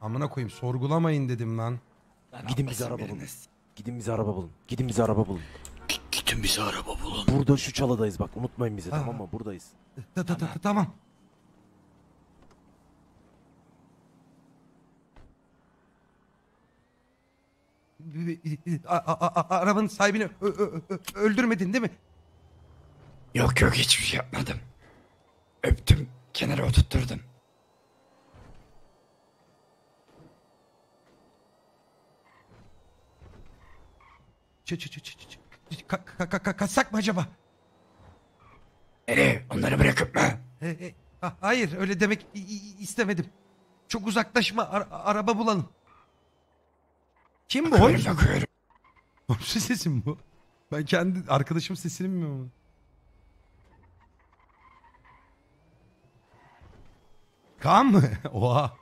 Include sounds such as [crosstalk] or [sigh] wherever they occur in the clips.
Amına koyayım sorgulamayın dedim lan. Lan Gidin bize araba bulun. Gidin bize araba bulun. Gidin bize araba bulun. Gidin bize araba bulun. Burada şu çalıdayız bak unutmayın bizi Ha. tamam mı? Buradayız. Ta- ta- ta- ta- Tamam. A- a- a- Arabanın sahibini ö- ö- ö- öldürmedin değil mi? Yok yok hiçbir şey yapmadım. Öptüm kenara oturtturdum. Ç- ç- ç- ç- ç- ka- ka- ka- ka- Kaçsak mı acaba? Nereye? Onları bırakıp mı? E, e, ha- Hayır öyle demek istemedim. Çok uzaklaşma ara- araba bulalım. Kim bu? Bakıyorum bakıyorum. Holmes'un sesi mi bu? Ben kendi arkadaşım sesini bilmiyorum. ama. Kaan mı? [laughs] Oha.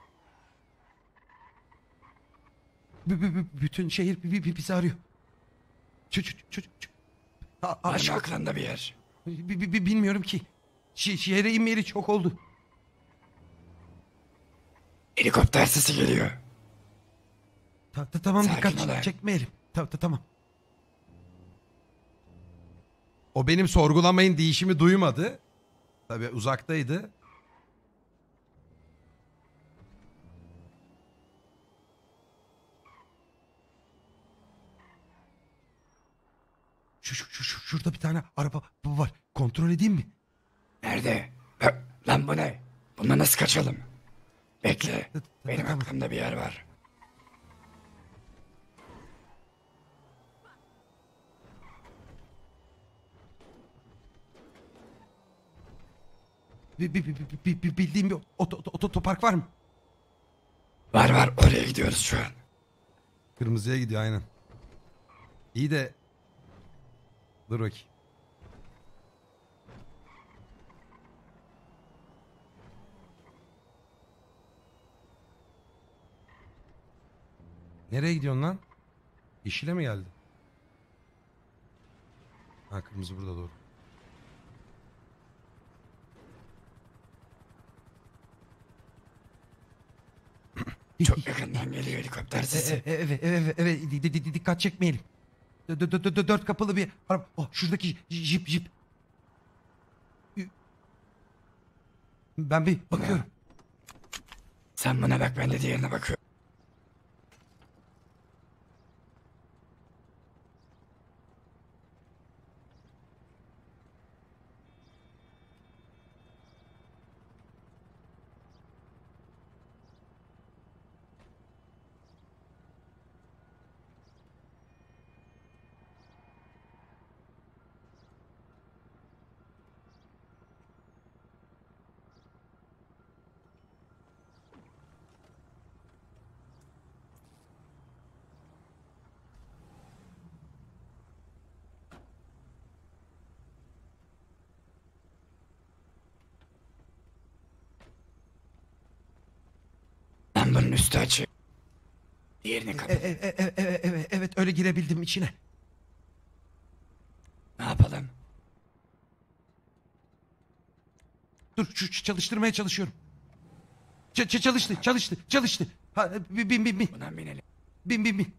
B- bütün şehir bi- bi- bizi arıyor. Çocuk. A- Var mı aşk- aklında bir yer? Bi- bi- bi- bilmiyorum ki. Şi- şehre inmeyeli çok oldu. Helikopter sesi geliyor. Ta- ta- tamam Sakin dikkat ç- çekmeyelim. Ta- ta- tamam. O benim sorgulamayın değişimi duymadı. Tabii uzaktaydı. Şu, şu, şu, şu- şurada bir tane araba var. Kontrol edeyim mi? Nerede? Lan bu ne? Bununla nasıl kaçalım? Bekle. T- t- Benim tamam. aklımda bir yer var. Bi- bi- bi- bi- bi- bi- bildiğim bir oto, oto- otopark var mı? Var var oraya gidiyoruz şu an. Kırmızıya gidiyor aynen. İyi de... Dur bakayım. Nereye gidiyorsun lan? Yeşile mi geldi? Ha kırmızı burada doğru. Çok yakından geliyor helikopter E, sesi. e, Evet, evet, evet, di- di- di- dikkat çekmeyelim. Dö- dö- dö- dö- Dört kapılı bir araba. Oh, şuradaki jip jip. Ben bir bakıyorum. Sen buna bak ben de diğerine bakıyorum. Lan bunun üstü açık. Diğerini E, kapat. e, e, e, e, evet, evet, öyle girebildim içine. Ne yapalım? Dur, şu, çalıştırmaya çalışıyorum. Ç- ç- çalıştı, çalıştı, çalıştı. Ha, bin, bin, bin, Buna binelim. bin, bin, bin.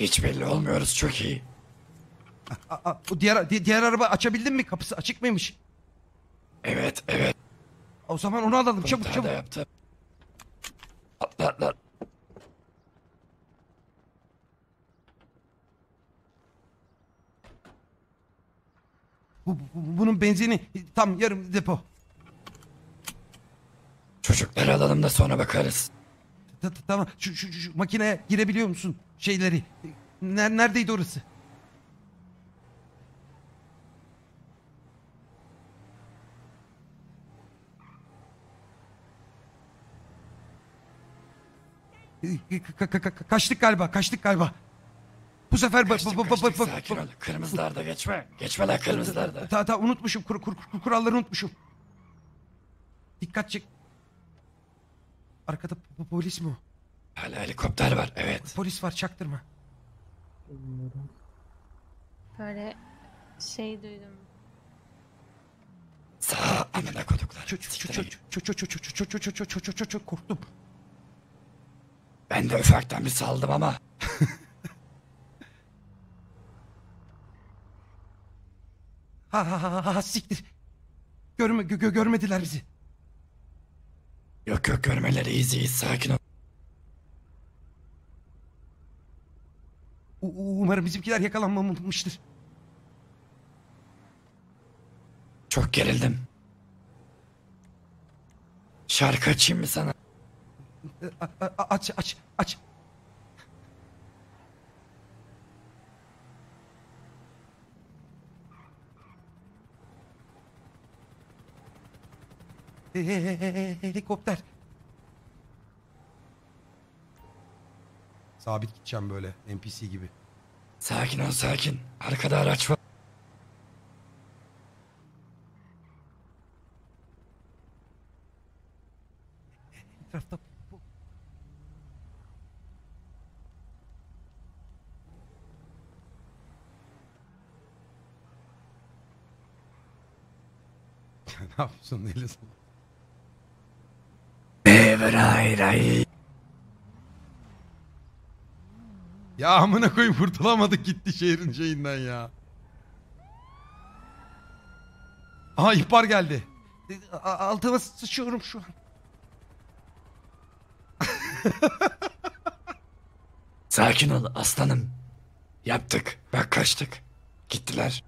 Hiç belli olmuyoruz çok iyi. A, a, o diğer, di- diğer araba açabildin mi? Kapısı açık mıymış? Evet evet. O zaman onu alalım, çabuk, çabuk. da yaptım. Atla atla. Bu, bu- bu- bunun benzini tam yarım depo. Çocukları alalım da sonra bakarız. Ta- ta- Tamam, şu, şu, şu makineye girebiliyor musun şeyleri? Ner- neredeydi orası? Ka- ka- ka- Kaçtık galiba, kaçtık galiba. Bu sefer... ba- Kaçtık ba- ba- ba- kaçtık sakin ol. Kırmızılarda geçme. Geçme lan kırmızılarda. Ta ta unutmuşum, kur- kur- kur- kuralları unutmuşum. Dikkat çek. Arkada po- polis mi o? Hala helikopter var evet. Polis var, çaktırma. Böyle şey duydum. Sağ amına koduklar. Çocuk, çocuk, Siktir git. çocuk, çocuk, çocuk, çocuk, çocuk, çocuk, çocuk, korktum. Ben de ufaktan bir saldım ama. [laughs] Ha ha ha ha, siktir. Görme gö, gö- görmediler bizi. Yok yok görmeleri iyiyiz iyiyiz sakin ol. U- umarım bizimkiler yakalanmamıştır. Çok gerildim. Şarkı açayım mı sana? A- a- aç aç aç. He- he- he- he- Helikopter. Sabit gideceğim böyle NPC gibi. Sakin ol sakin. Arkada araç var. Etrafta bu- yapıyorsun Elias? Never hayır hayır. Ya amına koyayım kurtulamadık gitti şehrin şeyinden ya. Aha ihbar geldi. A- Altıma sıçıyorum şu an. Sakin ol aslanım. Yaptık. Bak kaçtık. Gittiler.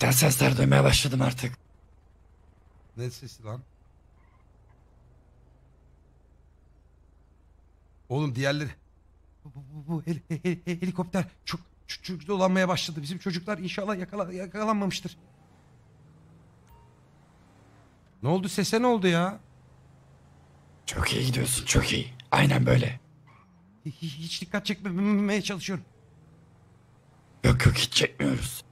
Garipten sesler duymaya başladım artık. Ne sesi lan? Oğlum diğerleri... Bu, bu, bu, hel- he- he- helikopter çok, çok, dolanmaya başladı. Bizim çocuklar inşallah yakala, yakalanmamıştır. Ne oldu sese ne oldu ya? Çok iyi gidiyorsun çok iyi. Aynen böyle. Hi- hi- Hiç dikkat çekmemeye çalışıyorum. Yok yok hiç çekmiyoruz.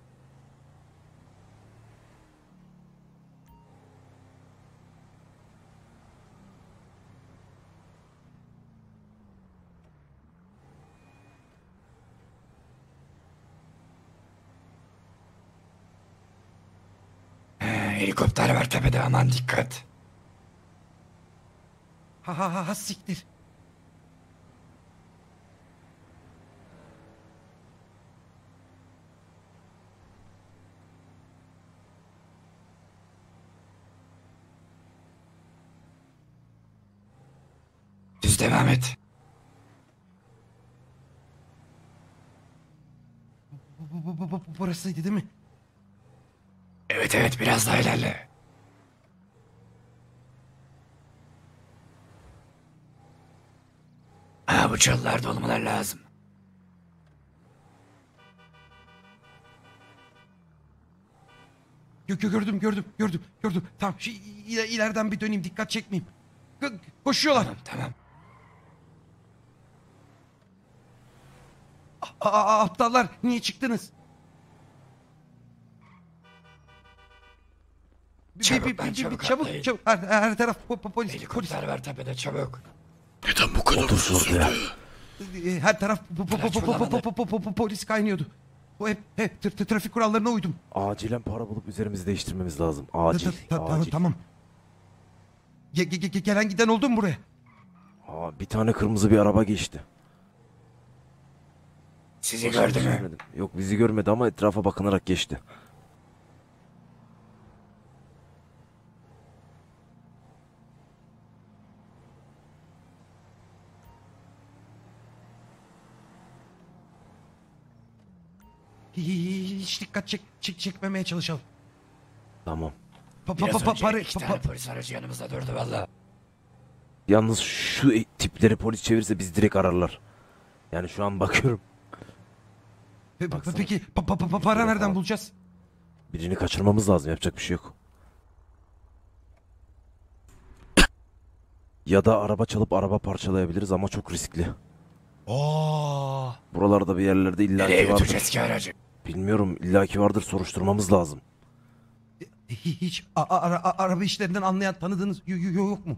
He, helikopter var tepede aman dikkat. Ha ha ha, siktir. Düz devam et. Bu, bu, bu, bu, bu, burasıydı değil mi? Evet evet biraz daha ilerle. Ha bu çalılarda olmalar lazım. Gö- gö- gördüm gördüm gördüm gördüm. Tamam şu iler- ileriden bir döneyim dikkat çekmeyeyim. Gö- koşuyorlar. Tamam tamam. A- a- aptallar niye çıktınız? Çabuk bir- çabuk çabuk çabuk her, her taraf po- po- polis polis Helikopter var tepede çabuk. Otur şurada ya. Ee, her taraf po- po- po- po- po- po- po- po- po- po- polis kaynıyordu. O hep hep tra- tra- trafik kurallarına uydum. Acilen para bulup üzerimizi değiştirmemiz lazım. Ta- Acil. ta- ta- acil. Tamam. Ge- ge- ge- gelen giden oldu mu buraya? Aa, bir tane kırmızı bir araba geçti. Sizi bir gördü şey mü? görmedim. Yok bizi görmedi ama etrafa bakınarak geçti. Hiç dikkat çek, çek çekmemeye çalışalım. Tamam. Pa, pa, pa, pa, para- iki pa- tane pa- polis aracı yanımızda durdu valla. Yalnız şu tipleri polis çevirirse biz direkt ararlar. Yani şu an bakıyorum. Pe- Baksana. Peki pa, pa, pa- pa- para nereden falan. bulacağız? Birini kaçırmamız lazım. Yapacak bir şey yok. Ya da araba çalıp araba parçalayabiliriz ama çok riskli. Oo. Buralarda bir yerlerde Nereye illaki vardır. götüreceğiz ki aracı? Bilmiyorum illaki vardır soruşturmamız lazım. Hi- Hiç a- a- ara- a- araba işlerinden anlayan tanıdığınız yok mu?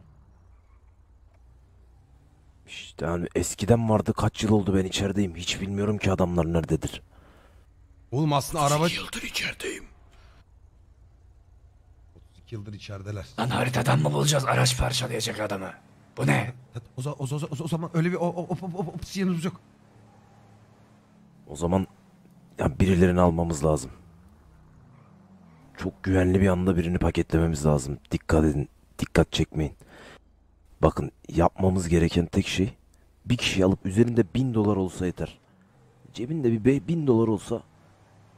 İşte yani eskiden vardı kaç yıl oldu ben içerideyim. Hiç bilmiyorum ki adamlar nerededir. Oğlum aslında araba... yıldır içerideyim. 32 yıldır içerideler. Lan haritadan mı bulacağız araç parçalayacak adamı? Bu ne? O, za- o, za- o, za- o zaman öyle bir o, o, o, o, opsiyonumuz yok. O zaman ya birilerini almamız lazım. Çok güvenli bir anda birini paketlememiz lazım. Dikkat edin. Dikkat çekmeyin. Bakın yapmamız gereken tek şey bir kişi alıp üzerinde bin dolar olsa yeter. Cebinde bir bin dolar olsa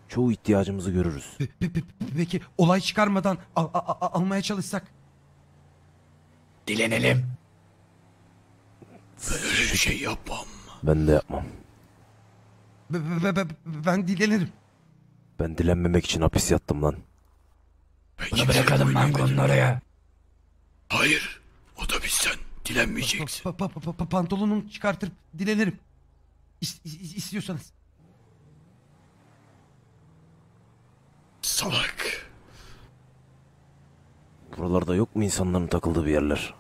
çoğu ihtiyacımızı görürüz. Pe- pe- pe- Peki olay çıkarmadan al- a- a- almaya çalışsak? Dilenelim. Öyle bir şey yapmam. Ben de yapmam. Be- be- be- be- Ben dilenirim. Ben dilenmemek için hapis yattım lan. Bunu bırakalım mangonun oraya. Hayır. O da bizden. Dilenmeyeceksin. Pa- pa- pa- pa- pantolonumu çıkartırıp dilenirim. İs- is- istiyorsanız. Salak. Buralarda yok mu insanların takıldığı bir yerler?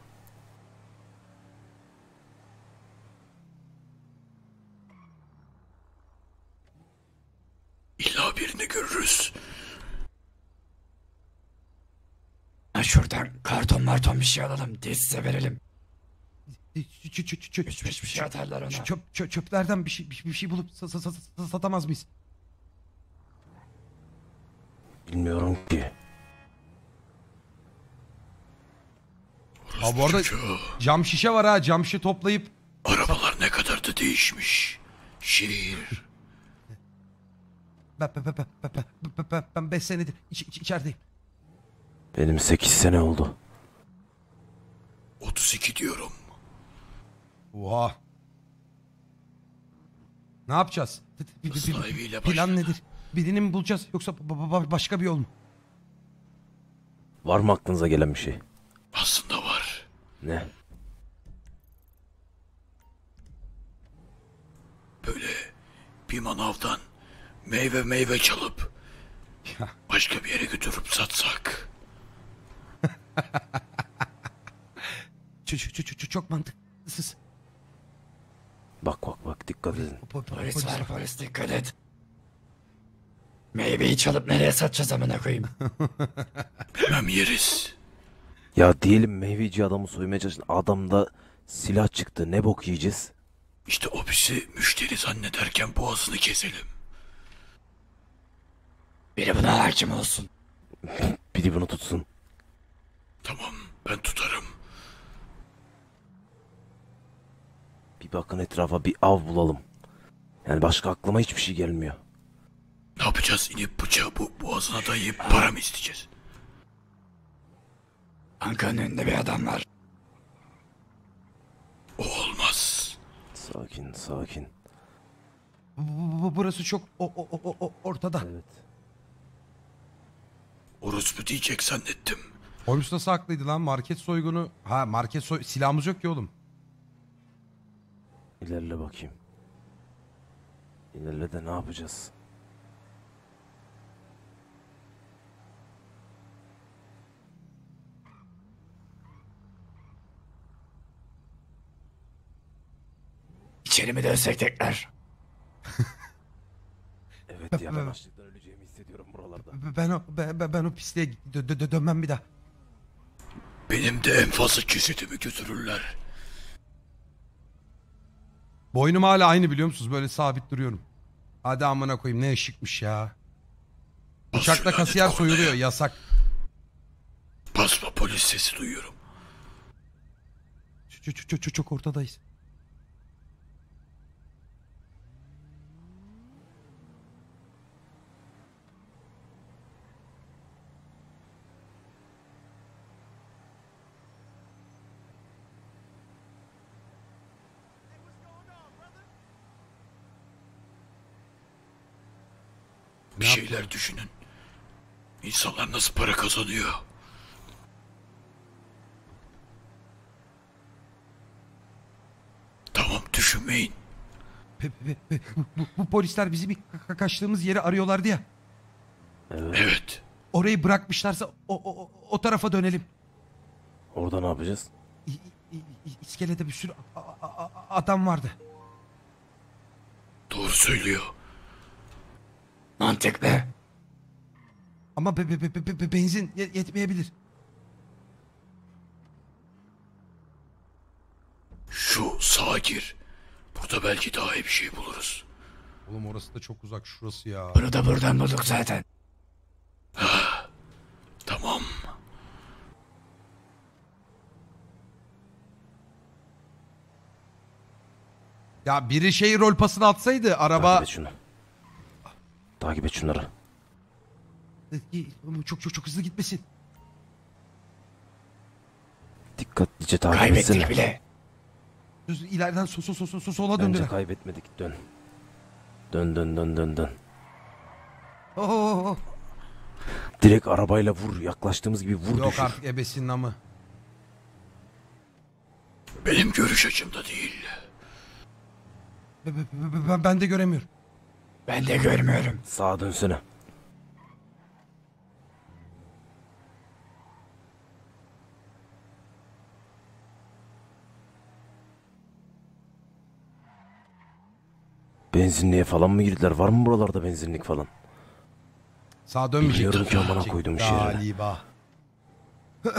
İlla birini görürüz. Ha şuradan karton marton bir şey alalım. Tesize verelim. Ç- ç- ç- ç- Üç beş bir şey atarlar ona. Çöp, çöp, çöplerden bir şey, bir, bir şey bulup sa- sa- sa- sa- satamaz mıyız? Bilmiyorum ki. Ha bu arada Çocuğu. cam şişe var ha. Cam şişe toplayıp Arabalar ne kadar da değişmiş. Şehir. ben, ben, ben, ben, ben, ben, ben, ben beş senedir iç, iç- içerideyim. Benim 8 sene oldu. 32 diyorum. Oha. Ne yapacağız? T- t- bir- bir- bir- Sahibiyle Plan başladı. nedir? Birini mi bulacağız yoksa ba- ba- ba- başka bir yol mu? Var mı aklınıza gelen bir şey? Aslında var. Ne? Böyle bir manavdan meyve meyve çalıp Ya. başka bir yere götürüp satsak. [laughs] Ç- ç- ç- ç- çok mantıksız. Bak bak bak dikkat edin. Po- po- Polis polis var polis dikkat et. Meyveyi çalıp nereye satacağız amına koyayım? [laughs] Bilmem yeriz. Ya diyelim meyveci adamı soymaya çalıştın. Adamda silah çıktı. Ne bok yiyeceğiz? İşte o bizi müşteri zannederken boğazını keselim. Biri buna hakim olsun. Biri bunu tutsun. Tamam ben tutarım. Bir bakın etrafa bir av bulalım. Yani başka aklıma hiçbir şey gelmiyor. Ne yapacağız? İnip bıçağı bu boğazına dayayıp para mı isteyeceğiz? Bankanın önünde bir adam var. O olmaz. Sakin sakin. Bu- bu- Burası çok o- o- o- o- ortada. Evet. Orospu diyecek zannettim. Holmes nasıl haklıydı lan? Market soygunu... Ha market soy... Silahımız yok ki oğlum. İlerle bakayım. İlerle de ne yapacağız? İçeri mi dönsek tekrar? [laughs] Evet ya ben açlıktan öleceğimi hissediyorum buralarda. Ben o, ben, ben- o pisliğe dö- dö- dö- dönmem bir daha. Benim de en fazla cesedimi götürürler. Boynum hala aynı biliyor musunuz? Böyle sabit duruyorum. Hadi amına koyayım ne ışıkmış ya. Bıçakla lanet kasiyer soyuluyor yasak. Basma polis sesi duyuyorum. Çok, çok, çok, çok ortadayız. Şeyler düşünün. İnsanlar nasıl para kazanıyor? düşünmeyin. Pe- pe- pe- bu, bu- bu polisler bizi bir ka- kaçtığımız yeri arıyorlardı ya. Evet. Orayı bırakmışlarsa o, o, o tarafa dönelim. Orada ne yapacağız? İ- i- i- İskelede bir sürü a- a- a- adam vardı. Doğru söylüyor. Mantıklı. Ama be- be- be- be- be- benzin ye- yetmeyebilir. Şu sağa gir. Burada belki daha iyi bir şey buluruz. Oğlum orası da çok uzak şurası ya. Bunu da buradan bulduk zaten. Tamam. Ya biri şey rol pasını atsaydı araba Takip et şunu. Takip et şunları. çok çok çok hızlı gitmesin. Dikkatlice takip Kaybettik etsene. bile. Düz İleriden so, so, so, so, so- sola Bence döndüler. kaybetmedik. Dön. Dön dön dön dön dön. Oo, oo, oo. Direkt arabayla vur. Yaklaştığımız gibi vur Yok düşür. artık ebesinin amı. Benim görüş açımda değil. Be- be- be- be- Ben, ben de göremiyorum. Ben de görmüyorum. Sağa dönsene. Benzinliğe falan mı girdiler? Var mı buralarda benzinlik falan? Sağa dönmeyecek. Biliyorum ki amına koydum iş yerine. Galiba. [clears throat]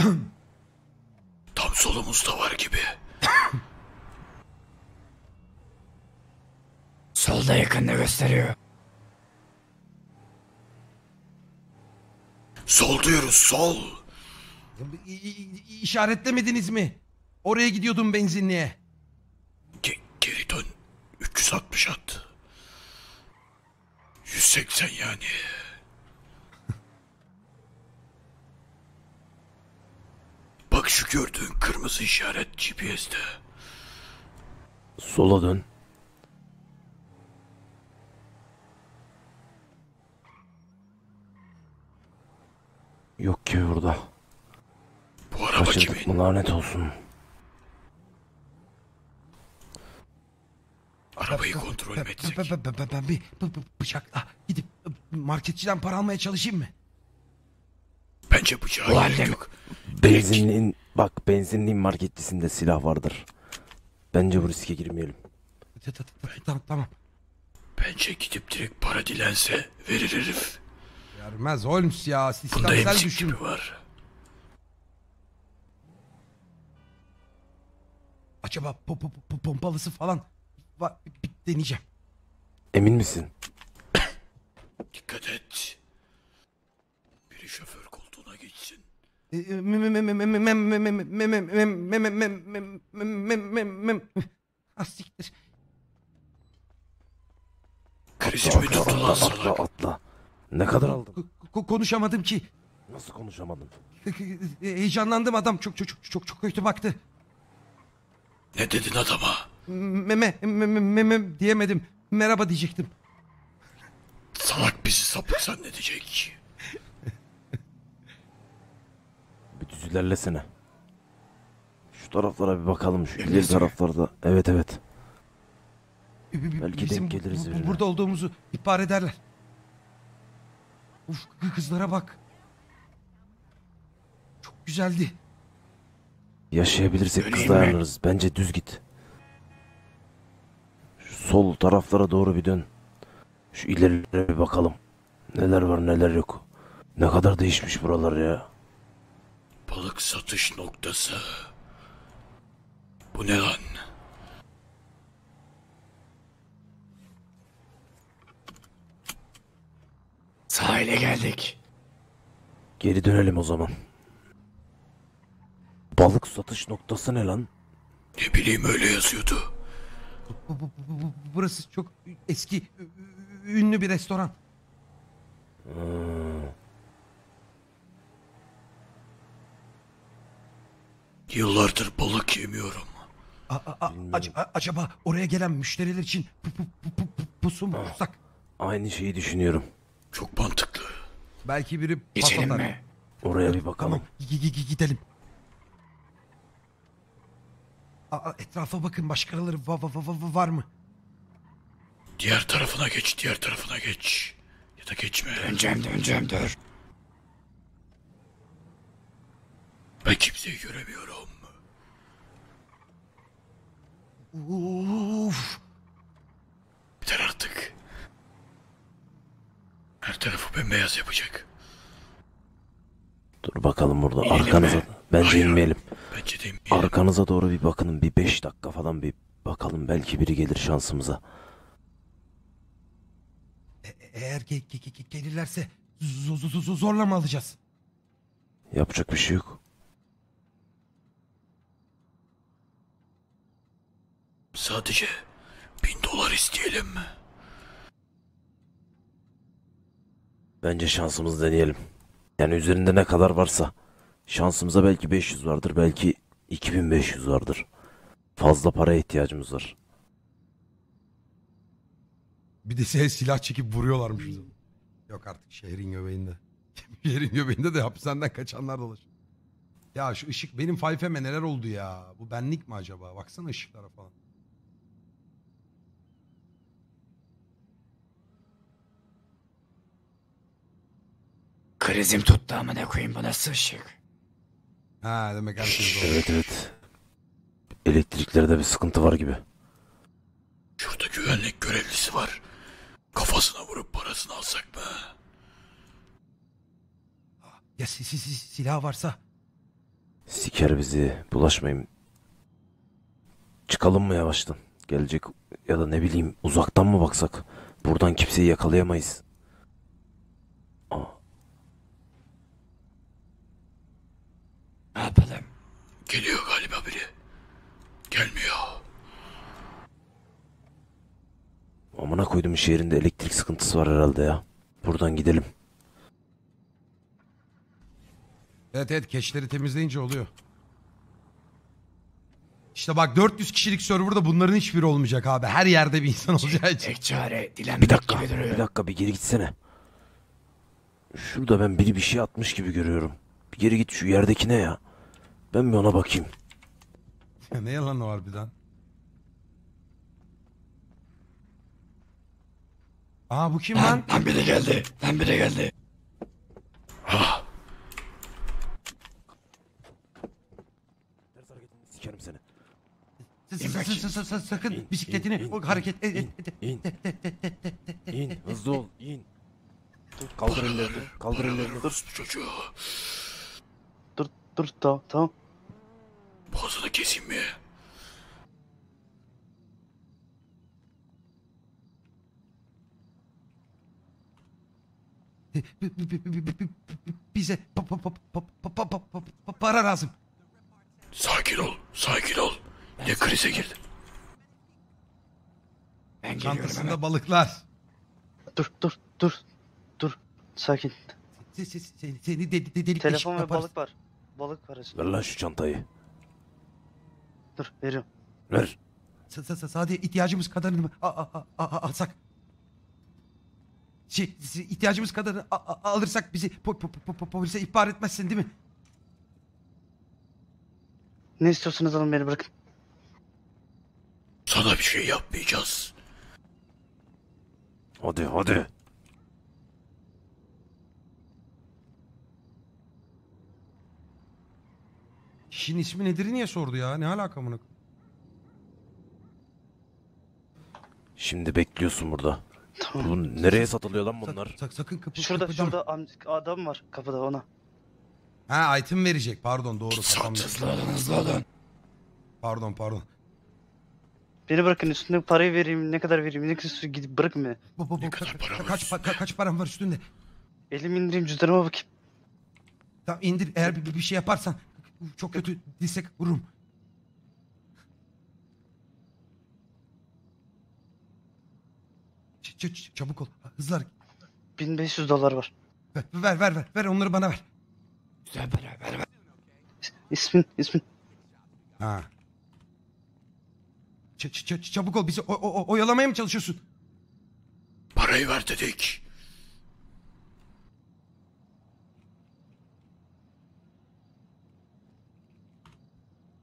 Tam solumuzda var gibi. [clears throat] Solda yakında gösteriyor. Sol diyoruz sol. İ- i- İşaretlemediniz mi? Oraya gidiyordum benzinliğe. Ge- geri dön. 360 at. 180 yani. Bak şu gördüğün kırmızı işaret GPS'te. Sola dön. Yok ki burada. Bu araba Kaçırdık kimin? mı lanet olsun. Arabayı kontrol Ben, mü etsek? ben, ben, ben, ben bir b- b- bıçakla gidip marketçiden para almaya çalışayım mı? Bence bıçağa Bu halde gerek yok. Benzinliğin bak benzinliğin marketçisinde silah vardır. Bence bu riske girmeyelim. Ta- ta- ta- Tamam tamam. Bence gidip direkt para dilense verir herif. Vermez Holmes ya. Bunda Sistemsel emzik düşün. gibi var. Acaba po- po- po- pompalısı falan var. Bir, deneyeceğim. Emin misin? Dikkat et. Biri şoför koltuğuna geçsin. Ee, mem- mem- mem- mem- mem- mem- mem- mem- mem- mem- mem- mem- mem- mem- mem- mem- Ah siktir. Krizi mi tuttu lan Atla atla. Ne kadar aldın? Ko- ko- Konuşamadım ki. Nasıl konuşamadın? Heyecanlandım adam çok çok çok çok çok kötü baktı. Ne dedin adama? Meme meme meme diyemedim. Merhaba diyecektim. Salak bizi sapık zannedecek. Bir düz ilerlesene. Şu taraflara bir bakalım. Şu ileri taraflarda. Evet evet. Belki denk geliriz birine. burada olduğumuzu ihbar ederler. Uf kızlara bak. Çok güzeldi. Yaşayabilirsek Döneyim kız mi? dayanırız. Bence düz git. Şu sol taraflara doğru bir dön. Şu ilerilere bir bakalım. Neler var neler yok. Ne kadar değişmiş buralar ya. Balık satış noktası. Bu ne lan? Sahile geldik. Geri dönelim o zaman. Balık satış noktası ne lan? Ne bileyim öyle yazıyordu. Bu- bu- bu- bu- Burası çok eski ü- ü- ünlü bir restoran. Yıllardır balık yemiyorum. A- a- a- ac- a- acaba oraya gelen müşteriler için pu- pu- pu- pu- pu- pusu mu kursak? Aynı şeyi düşünüyorum. Çok mantıklı. Belki biri pas Geçelim atar. mi? Oraya bir bakalım. Gidelim. Aa, etrafa bakın başkaları va- va- va- va- var mı? Diğer tarafına geç, diğer tarafına geç. Ya da geçme. Döneceğim döneceğim dur. Ben kimseyi göremiyorum. Uf. Yeter artık. Her tarafı bembeyaz yapacak. Dur bakalım burada İnelim arkanıza. mi? Bence Hayır. inmeyelim. Bence de inmeyelim. Arkanıza doğru bir bakının. Bir 5 dakika falan bir bakalım. Belki biri gelir şansımıza. E- eğer ge- ge- ge- gelirlerse zo- zo- zo- zorla mı alacağız? Yapacak bir şey yok. Sadece bin dolar isteyelim mi? Bence şansımızı deneyelim. Yani üzerinde ne kadar varsa. Şansımıza belki 500 vardır. Belki 2500 vardır. Fazla paraya ihtiyacımız var. Bir de sil- silah çekip vuruyorlarmış. Yok artık şehrin göbeğinde. [laughs] şehrin göbeğinde de hapishaneden kaçanlar dolaşıyor. Ya şu ışık benim Fife'me neler oldu ya? Bu benlik mi acaba? Baksana ışıklara falan. Krizim tuttu ama ne koyayım bu nasıl ışık? Ha demek herkes doğru. Evet evet. Elektriklerde bir sıkıntı var gibi. Şurada güvenlik görevlisi var. Kafasına vurup parasını alsak mı? Ya si- si- si- silah varsa Siker bizi. Bulaşmayın. Çıkalım mı yavaştan? Gelecek ya da ne bileyim uzaktan mı baksak? Buradan kimseyi yakalayamayız. Aa, Ne yapalım? Geliyor galiba biri. Gelmiyor. amına koydum şehrinde elektrik sıkıntısı var herhalde ya. Buradan gidelim. Evet evet keşleri temizleyince oluyor. İşte bak 400 kişilik serverda bunların hiçbiri olmayacak abi. Her yerde bir insan olacağı için. Tek çare dilenmek Bir dakika. gibi duruyor. Bir dakika bir geri gitsene. Şurada ben biri bir şey atmış gibi görüyorum. Bir geri git şu yerdeki ne ya? Ben bir ona bakayım. Ya ne yalan o harbiden. Aa bu kim lan? Lan, lan biri geldi. Lan biri geldi. Ah, sikerim seni. Sakın İn, bisikletini in, in, o hareket et. in, in. İn hızlı ol in. Kaldır ellerini kaldır ellerini. Dur bu çocuğu. Dur tamam tamam. Boğazını keseyim mi? Bize para lazım. Sakin ol, sakin ol. Ne krize girdin? Ben geliyorum balıklar. Dur, dur, dur. Dur, sakin. Seni de, de, Telefon ve balık var. Balık var içinde. Ver lan şu çantayı. Dur veriyorum. Ver. Sa- sa- sa- Sadece ihtiyacımız kadarını a- a- a- a- alsak? Şey, si- ihtiyacımız kadarını a- a- alırsak bizi po- po- po- po- polise ihbar etmezsin değil mi? Ne istiyorsanız alın beni bırakın. Sana bir şey yapmayacağız. Hadi hadi. Kişinin ismi nedir niye sordu ya? Ne alaka bunu? Şimdi bekliyorsun burada. Tamam. Bu nereye satılıyor lan bunlar? sakın kapı Şurada kıpırdama. şurada am- adam var kapıda ona. Ha item verecek pardon doğru kafamda. Pardon pardon. Beni bırakın üstünde parayı vereyim ne kadar vereyim ne kadar gidip bırakın beni. Bu, bu, bu, ka- para ka- kaç, üstünde? ka- kaç param var üstünde? Elimi indireyim cüzdanıma bakayım. Tamam indir eğer bir, bir şey yaparsan çok kötü dirsek vururum. Ç- ç- ç- çabuk ol. Hızlı hareket. 1500 dolar var. Ver, ver ver ver. Ver onları bana ver. Güzel para ver ver. İsmin ismin. Ha. Ç- ç- ç- çabuk ol bizi o- o- o- oyalamaya mı çalışıyorsun? Parayı ver dedik. Ta-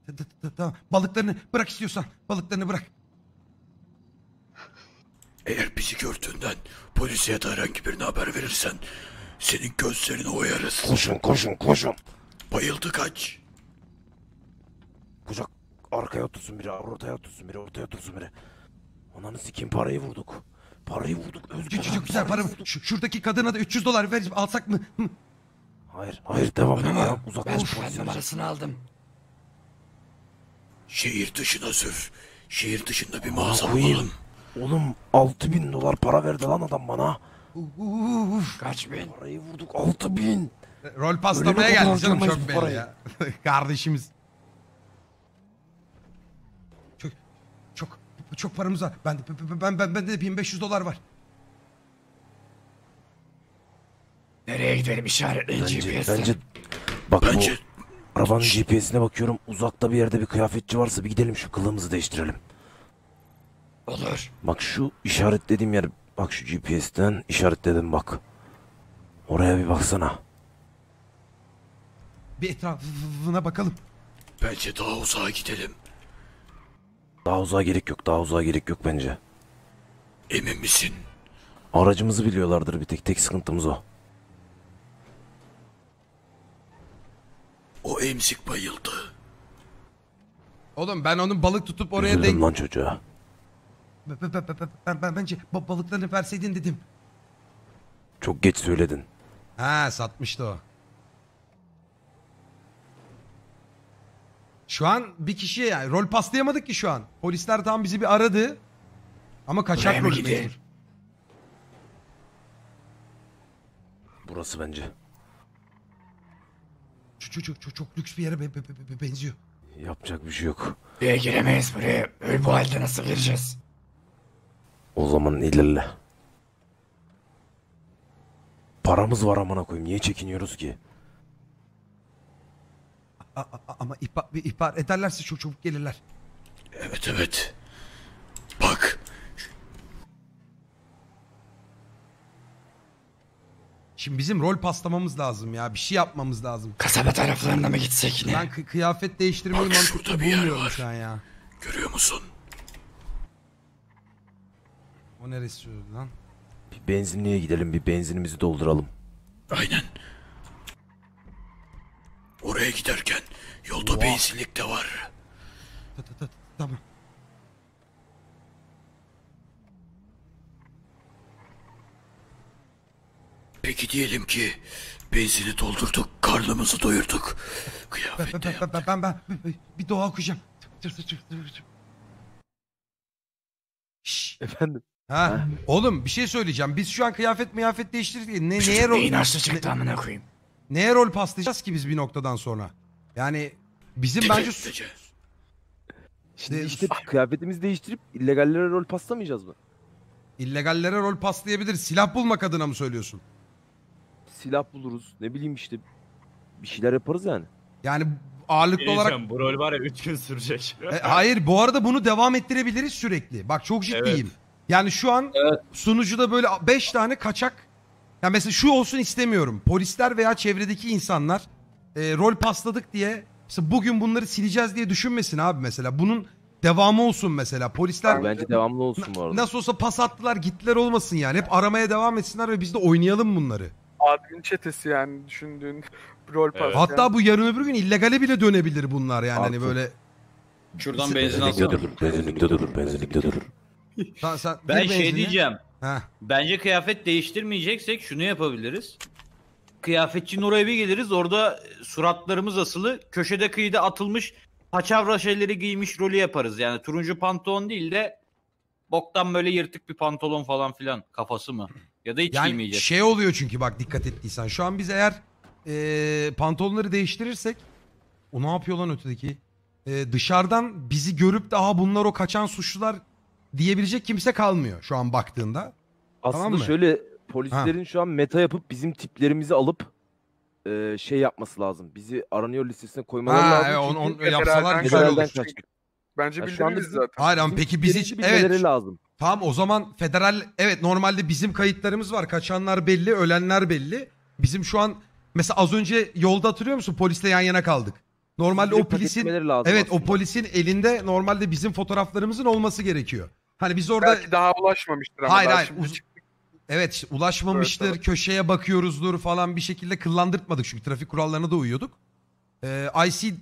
ta- ta- Tamam. Balıklarını bırak istiyorsan. Balıklarını bırak. Eğer bizi gördüğünden polise ya da herhangi birine haber verirsen senin gözlerini oyarız. Koşun koşun koşun. Bayıldı kaç. Kucak arkaya otursun biri, ortaya otursun biri, ortaya otursun biri. Ananı sikim parayı vurduk. Parayı vurduk. Özgür. Çok, çok güzel para. Şu, şuradaki kadına da 300 dolar ver alsak mı? Hı. Hayır, hayır devam et. Ama Devam, ben şu polis numarasını aldım. Şehir dışına sür. Şehir dışında bir mağaza bulalım. Oğlum 6000 dolar para verdi lan adam bana. Uf. Kaç bin? Parayı vurduk 6000. Rol paslamaya Öyle geldi canım çok belli ya. [laughs] Kardeşimiz. Çok çok çok paramız var. Ben ben ben bende de 1500 dolar var. Nereye gidelim işaretleyin Bence, GPS'ten. bence bak Bence bu arabanın GPS'ine bakıyorum. Uzakta bir yerde bir kıyafetçi varsa bir gidelim şu kılığımızı değiştirelim. Olur. Bak şu işaretlediğim yer bak şu GPS'ten işaretledim bak. Oraya bir baksana. Bir etrafına bakalım. bence daha uzağa gidelim. Daha uzağa gerek yok. Daha uzağa gerek yok bence. Emin misin? Aracımızı biliyorlardır bir tek. Tek sıkıntımız o. O emzik bayıldı. Oğlum ben onun balık tutup oraya Üzüldüm denk... lan çocuğa. Ben, ben, ben, ben, ben, ben bence ba- balıklarını verseydin dedim. Çok geç söyledin. Ha satmıştı o. Şu an bir kişiye yani rol paslayamadık ki şu an. Polisler tam bizi bir aradı. Ama kaçak gidelim? mecbur. Burası bence. Çok, çok, çok, çok, lüks bir yere be- be- be- be- benziyor. Yapacak bir şey yok. Buraya giremeyiz buraya. Öyle bu halde nasıl gireceğiz? O zaman ilerle. Paramız var amına koyayım. Niye çekiniyoruz ki? A- a- ama ihbar, bir ihbar ederlerse çok çabuk gelirler. Evet evet. Bak Şimdi bizim rol paslamamız lazım ya. Bir şey yapmamız lazım. Kasaba taraflarına mı gitsek yine? Ben kı- kıyafet değiştirmeyi Bak mantıklı şurada bir yer bulmuyorum var. şu an ya. görüyor musun? O neresi lan? Bir benzinliğe gidelim. Bir benzinimizi dolduralım. Aynen. Oraya giderken yolda benzinlik de var. Ta- ta- ta- Tamam. Peki diyelim ki benzini doldurduk, karnımızı doyurduk. Ben, Kıyafet de ben, yaptık. ben, ben, ben, ben- bir dua okuyacağım. Dur, dur, dur, dur. Şşş. Efendim? Ha. Oğlum bir şey söyleyeceğim. Biz şu an kıyafet miyafet değiştirdik. Ne, neye, rol, neyin açtı çıktı amına koyayım. neye rol paslayacağız ki biz bir noktadan sonra? Yani bizim bence Şimdi De- işte kıyafetimizi değiştirip illegallere rol paslamayacağız mı? illegallere rol paslayabiliriz. Silah bulmak adına mı söylüyorsun? Silah buluruz. Ne bileyim işte. Bir şeyler yaparız yani. Yani ağırlıklı olarak Diyeceğim, bu rol var ya 3 gün sürecek. E, hayır bu arada bunu devam ettirebiliriz sürekli. Bak çok ciddiyim. Yani şu an sunucuda böyle 5 tane kaçak. Ya mesela şu olsun istemiyorum. Polisler veya çevredeki insanlar e, rol pasladık diye mesela bugün bunları sileceğiz diye düşünmesin abi mesela. Bunun devamı olsun mesela. Polisler Bence devamlı olsun bu arada. nasıl olsa pas attılar gittiler olmasın yani. Hep aramaya devam etsinler ve biz de oynayalım bunları. Admin çetesi yani düşündüğün [laughs] rol pas. Hatta bu yarın öbür gün illegale bile dönebilir bunlar yani. Hani Haklı. böyle Şuradan benzin Benzinlikte alsana. durur. Benzinlikte durur. Benzinlikte durur. sen, [laughs] sen Ben şey benzinliğe. diyeceğim. Heh. Bence kıyafet değiştirmeyeceksek şunu yapabiliriz. Kıyafetçinin oraya bir geliriz. Orada suratlarımız asılı. Köşede kıyıda atılmış paçavra şeyleri giymiş rolü yaparız. Yani turuncu pantolon değil de boktan böyle yırtık bir pantolon falan filan. Kafası mı? Ya da hiç Yani giymeyeceğiz. şey oluyor çünkü bak dikkat ettiysen. Şu an biz eğer e, pantolonları değiştirirsek o ne yapıyor lan ötedeki? E, dışarıdan bizi görüp de aha bunlar o kaçan suçlular diyebilecek kimse kalmıyor şu an baktığında. Aslında Tamam mı? şöyle polislerin şu an meta yapıp bizim tiplerimizi alıp e, şey yapması lazım. Bizi aranıyor listesine koymaları Ha, lazım. onu, onu federalden yapsalar güzel olur. kaçtık. Bence Ya şu anda bildiririz zaten. Hayır ama peki biz hiç evet lazım. Tamam o zaman federal evet normalde bizim kayıtlarımız var. Kaçanlar belli, ölenler belli. Bizim şu an mesela az önce yolda hatırlıyor musun? Polisle yan yana kaldık. Normalde o polisin lazım evet o aslında. polisin elinde normalde bizim fotoğraflarımızın olması gerekiyor. Hani biz orada Belki daha ulaşmamıştır ama Hayır, daha hayır, şimdi uz- çıktı. Evet işte ulaşmamıştır, Evet, evet. köşeye bakıyoruzdur falan bir şekilde kıllandırtmadık çünkü trafik kurallarına da uyuyorduk. Ee, IC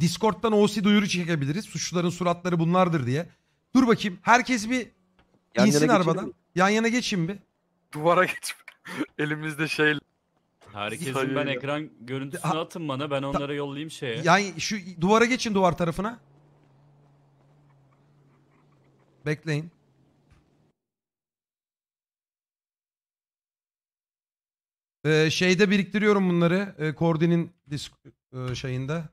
Discord'dan OC duyuru çekebiliriz. Suçluların suratları bunlardır diye. Dur bakayım. Herkes bir Yan insin yana geçelim arabadan. mi? Yan yana geçin bir. Duvara geçip [laughs] elimizde şey Herkesin ben ekran görüntüsünü Ha- atın bana ben onlara yollayayım şeye. Yan şu duvara geçin duvar tarafına. Bekleyin. Ee, şeyde biriktiriyorum bunları. Ee, Kordi'nin disk e, şeyinde.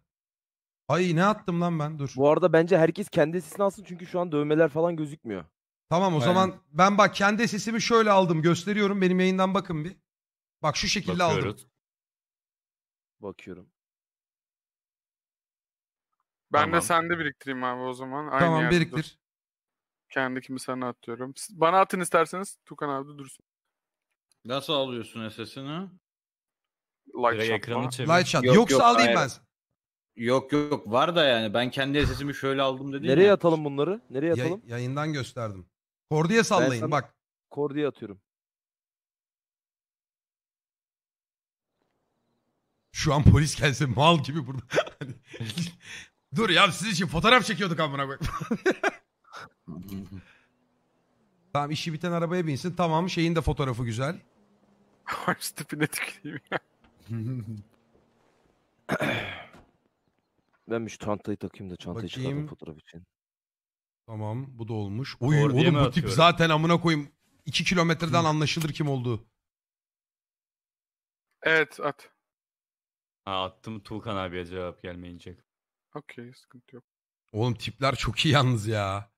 Ay ne attım lan ben? Dur. Bu arada bence herkes kendi sesini alsın çünkü şu an dövmeler falan gözükmüyor. Tamam o Aynen. zaman ben bak kendi sesimi şöyle aldım gösteriyorum. Benim yayından bakın bir. Bak şu şekilde aldım. Bakıyoruz. Bakıyorum. ben Tamam. de sende biriktireyim abi o zaman. Aynı Tamam yerde dur. biriktir. Kendi kimi sana atıyorum. Siz Bana atın isterseniz Tukan abi de dursun. Nasıl alıyorsun SS'ini? Light Direkt shot ekranı falan. çevir. Light shot. Yok, Yoksa yok, alayım hayır. ben. Yok yok var da yani ben kendi SS'imi şöyle aldım dedim Nereye ya. atalım bunları? Nereye Yay- atalım? yayından gösterdim. Kordi'ye sallayın sana- bak. Kordi'ye atıyorum. Şu an polis gelse mal gibi burada. [laughs] Hani- [laughs] Dur ya sizin için fotoğraf çekiyorduk amına koyayım. [laughs] tamam işi biten arabaya binsin. Tamam şeyin de fotoğrafı güzel. Şu tipine tüküreyim ya. Ben bir şu çantayı takayım da çantayı Bakayım. çıkardım fotoğraf için. Tamam bu da olmuş. Oy oğlum mi bu tip atıyorum? zaten amına koyayım. 2 kilometreden anlaşılır kim olduğu. Evet at. Ha, attım Tuğkan abiye cevap gelmeyince. Okey sıkıntı yok. Oğlum tipler çok iyi yalnız ya.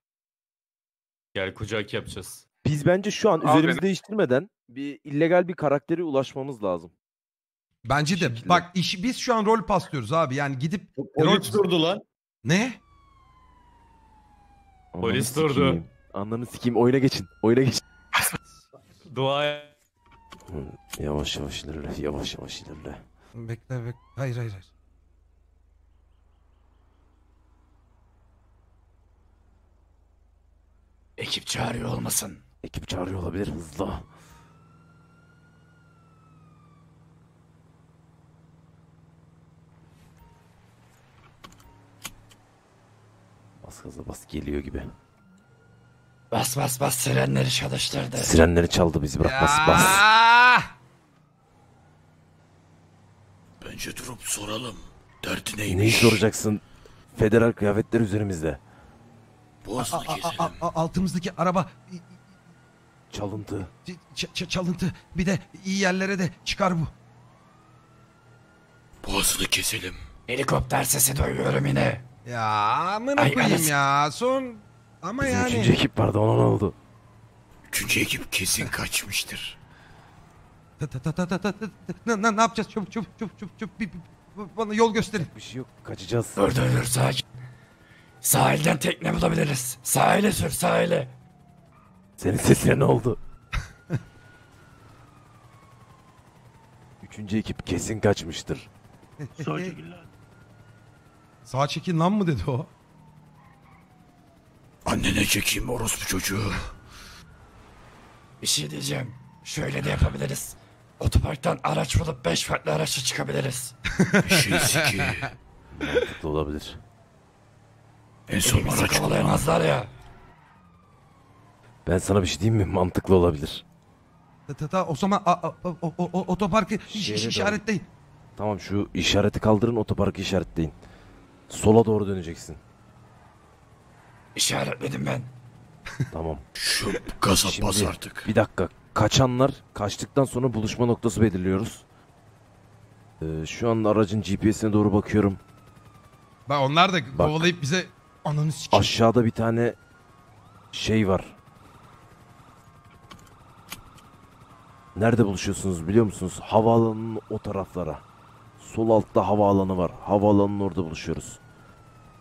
Gel kucak yapacağız. Biz bence şu an Al üzerimizi beni. değiştirmeden bir illegal bir karaktere ulaşmamız lazım. Bence de. şekilde. Bak iş, biz şu an rol paslıyoruz abi. Yani gidip Polis durdu lan. ne? Ananı Polis durdu. sikeyim. Ananı sikeyim oyuna geçin. Oyuna geçin. [laughs] Dua Yavaş yavaş ilerle. Yavaş yavaş ilerle. Bekle bekle. Hayır hayır hayır. Ekip çağırıyor olmasın. Ekip çağırıyor olabilir hızlı. Bas gaza bas geliyor gibi. Bas bas bas sirenleri çalıştırdı. Sirenleri çaldı bizi bırak bas bas. Ya! Bence durup soralım. Derdi Neyi neymiş? soracaksın? Federal kıyafetler üzerimizde. Boğazını A- a- keselim. a- a- altımızdaki araba Çalıntı. ç- ç- çalıntı. Bir de iyi yerlere de çıkar bu. Boğazını keselim. Helikopter sesi duyuyorum yine. Ya amına Ay, koyayım ya. Son ama Bizim yani. üçüncü ekip vardı ona ne oldu? Üçüncü ekip kesin kaçmıştır. Ta- ta- ta- ta- ta- ta- ta- Ne, ne, ne yapacağız? Çabuk çabuk çabuk çabuk çabuk. Bir- bir- Bana yol gösterin. Bir şey yok kaçacağız. Dur dur dur sakin. Sahilden tekne bulabiliriz. Sahile sür sahile. Senin sesine ne oldu? [laughs] Üçüncü ekip kesin kaçmıştır. Sağ çekin lan mı dedi o? Annene çekeyim orospu çocuğu. Bir şey diyeceğim. Şöyle de yapabiliriz. Otoparktan araç bulup 5 farklı araçla çıkabiliriz. [laughs] Şey siki. Mantıklı olabilir. En son Elimizi araç kullan. kovalayamazlar ya. Ben sana bir şey diyeyim mi? Mantıklı olabilir. Ta- ta- ta, o zaman a- a- o- o- o- otoparkı iş- işaretleyin. Tamam şu işareti kaldırın otoparkı işaretleyin. Sola doğru döneceksin. İşaretledim ben. [laughs] Tamam. Şu gaza Şimdi- bas artık. Bir dakika. Kaçanlar kaçtıktan sonra buluşma noktası belirliyoruz. Ee, şu an aracın GPS'ine doğru bakıyorum. Bak onlar da kovalayıp bize ananı sikeyim. Aşağıda bir tane şey var. Nerede buluşuyorsunuz biliyor musunuz? Havaalanının o taraflara. Sol altta havaalanı var. Havaalanının orada buluşuyoruz.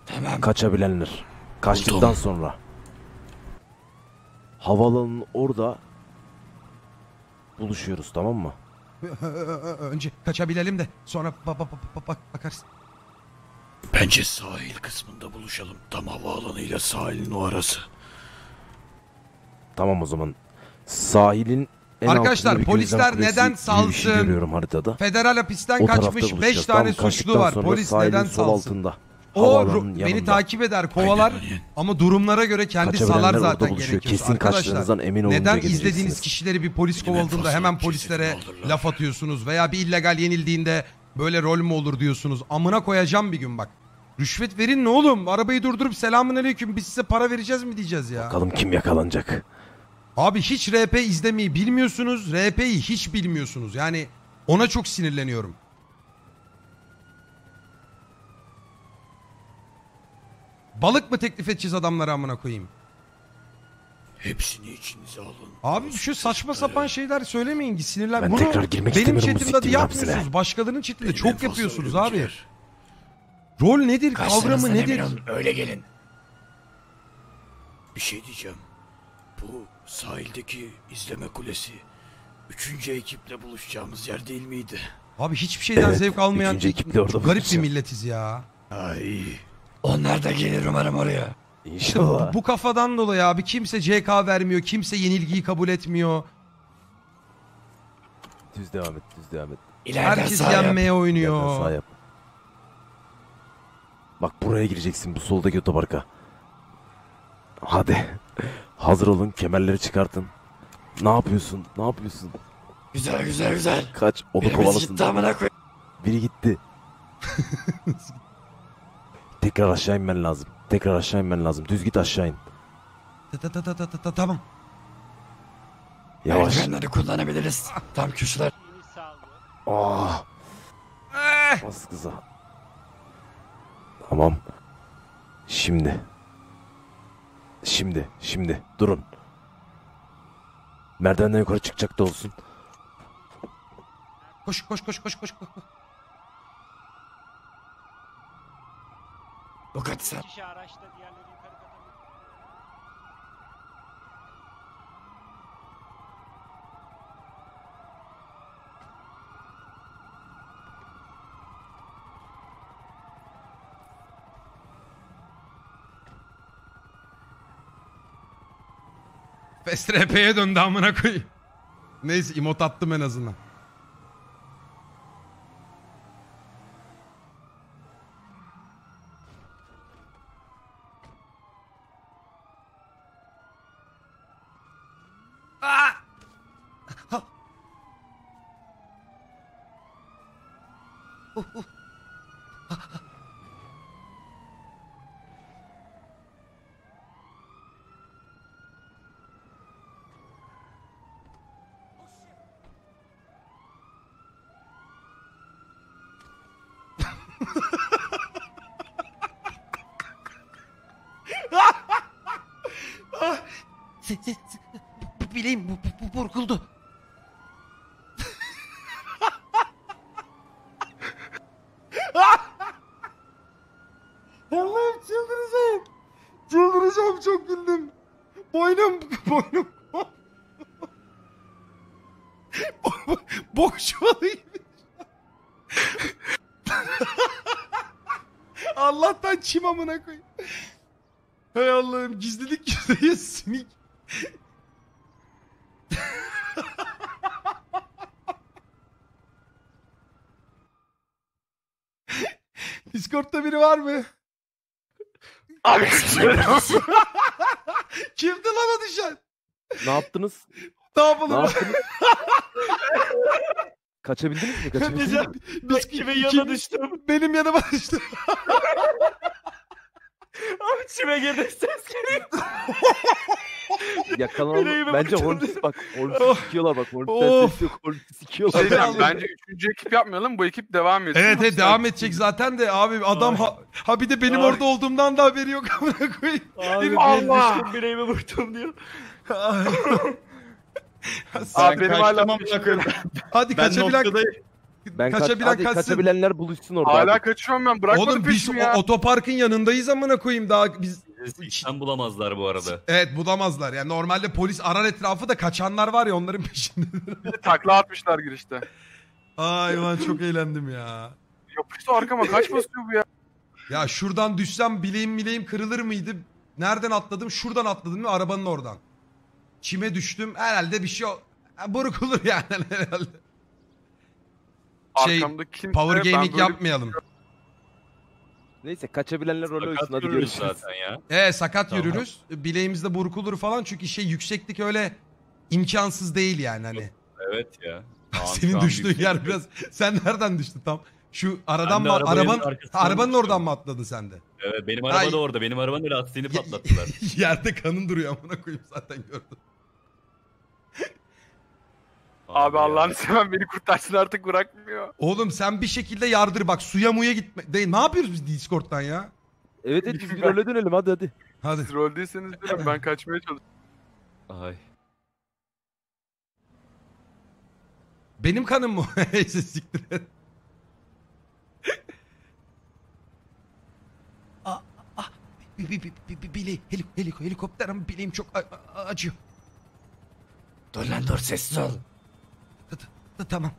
Tamam. Kaçabilenler. Kaçtıktan Buldum. sonra. Havaalanının orada buluşuyoruz tamam mı? Önce kaçabilelim de sonra ba- ba- ba- bak bakarız. Bence sahil kısmında buluşalım. Tam havaalanıyla sahilin o arası. Tamam o zaman. Sahilin en Arkadaşlar, polisler neden şey salsın? haritada. Federal hapisten O tarafta kaçmış 5 buluşacağız. tane Tam suçlu kaçtıktan var. sonra Polis sahilin neden sol salsın? altında. O Havaalanının ru- beni yanında. takip eder, kovalar ama durumlara göre kendi Kaçabilenler salar orada zaten buluşuyor. gerekiyorsa. Kesin kaçtığınızdan emin olunca neden geleceksiniz. izlediğiniz kişileri bir polis kovaladığında hemen polislere laf atıyorsunuz veya bir illegal yenildiğinde böyle rol mü olur diyorsunuz. Amına koyacağım bir gün bak. Rüşvet verin ne oğlum? Arabayı durdurup selamun aleyküm biz size para vereceğiz mi diyeceğiz ya. Bakalım kim yakalanacak. Abi hiç RP izlemeyi bilmiyorsunuz. RP'yi hiç bilmiyorsunuz. Yani ona çok sinirleniyorum. Balık mı teklif edeceğiz adamlara amına koyayım? Hepsini içinize alın. Abi şu saçma sapan şeyler söylemeyin ki sinirlen. Ben Bunu tekrar girmek benim istemiyorum bu chatimde de siktiğin yapmıyorsunuz. hapsine. Başkalarının Benim en çok yapıyorsunuz abi. gider. Rol nedir? Kavramı nedir? emin olun, öyle gelin. Bir şey diyeceğim. Bu sahildeki izleme kulesi üçüncü ekiple buluşacağımız yer değil miydi? Abi hiçbir şeyden Evet, zevk almayan üçüncü ekiple orada garip bir milletiz ya. Ay. Onlar da gelir umarım oraya. İnşallah. Bu kafadan dolayı abi kimse CK vermiyor, kimse yenilgiyi kabul etmiyor. Düz devam et, düz devam et. İleriden Herkes sağ yap. yenmeye Yerden oynuyor. sağ yap. Bak buraya gireceksin bu soldaki otoparka. Hadi. Hazır olun kemerleri çıkartın. Ne yapıyorsun? Ne yapıyorsun? Güzel güzel güzel. Kaç onu Birimiz kovalasın. gitti amına koy. Biri gitti. [laughs] Tekrar aşağı inmen lazım. Tekrar aşağı inmen lazım. Düz git aşağı in. Ta ta ta ta ta ta ta tamam. Yavaş. Merdivenleri kullanabiliriz. Tam köşeler. Ah. Bas kıza. Tamam. Şimdi. Şimdi. Şimdi. Durun. Merdivenden yukarı çıkacak da olsun. Koş koş koş koş koş. koş. Bu kat sen. Fast RP'ye döndü amına koyayım. Neyse emot attım en azından. Bileğim bu, bu, bu burkuldu. Allah'ım çıldıracağım. Çıldıracağım çok güldüm. Boynum, [laughs] boynum. Bok çuvalı gibi. Allah'tan çim amına koyayım. Hay Allah'ım gizlilik yüzde yüz simik. Discord'da biri var mı? Abi Kimdi lan o düşen? Ne yaptınız? Ne Ne yapalım? yaptınız? Kaçabildiniz mi? Kaçabildiniz mi? Biz kimin yanına düştüm? Benim yanıma düştü. Çime girdi ses geliyor. [laughs] Yakalanalım. Bileğime Bence. Holmes'i bak. Holmes'i Oh. sikiyorlar bak. Ses yok. Holmes'i sikiyorlar. şey diyeceğim, bence üçüncü ekip yapmayalım. Bu ekip devam etsin. Evet evet devam edecek zaten de abi adam ha, ha bir de benim Ay. orada olduğumdan da haberi yok amına koyayım. Abi Allah! bileğime vurdum diyor. [laughs] Abi benim hala Hadi Ben kaçabilen noktadayım. Ben kaç, kaçabilen hadi kaçsın. kaçabilenler buluşsun orada. hala hadi. kaçıyorum ben. Bırakmadı Oğlum biz peşimi ya. o- otoparkın yanındayız amına koyayım daha biz Sen bulamazlar bu arada. [laughs] Evet bulamazlar. Yani normalde polis arar etrafı da kaçanlar var ya onların peşinde. [laughs] Takla atmışlar girişte. Ay lan çok eğlendim ya. Yapıştı arkama kaç basıyor bu ya? Ya şuradan düşsem bileğim bileğim kırılır mıydı? Nereden atladım? Şuradan atladım değil mi? Arabanın oradan. Çime düştüm. Herhalde bir şey o. Ha, Burkulur yani [laughs] herhalde. Şey, Arkamda kimse Power ben gaming böyle- yapmayalım. Neyse kaçabilenler rol Fakat oysun hadi yürürüz görüşürüz. zaten ya. Ee sakat Tamam. yürürüz. Bileğimizde burkulur falan çünkü şey yükseklik öyle imkansız değil yani hani. Evet ya. [laughs] Kaan Senin düştüğün yer bir- biraz. [laughs] Sen nereden düştün tam? Şu aradan de mı? arabanın Arabanın, arkasından arabanın düştüm. oradan mı atladın sen de? Evet benim araba Ay. da orada. Benim arabanın lastiğini [laughs] patlattılar. Yerde kanın duruyor amına koyayım zaten gördüm. Abi. Allah'ını seven beni kurtarsın artık bırakmıyor. Oğlum sen bir şekilde yardır bak suya muya gitme. Değil, ne yapıyoruz biz Discord'dan ya? Evet evet biz bir role dönelim hadi hadi. Hadi. Siz rol değilseniz derim ben kaçmaya çalışıyorum. Ay. Benim kanım mı? [laughs] Neyse siktir et. ah, ah, bi, bi, bi, bi, bi, bile, helik, helik, helikopterim bileğim çok a- a- acıyor. Dur lan dur sessiz ol. Ta- ta- ta- Tamam.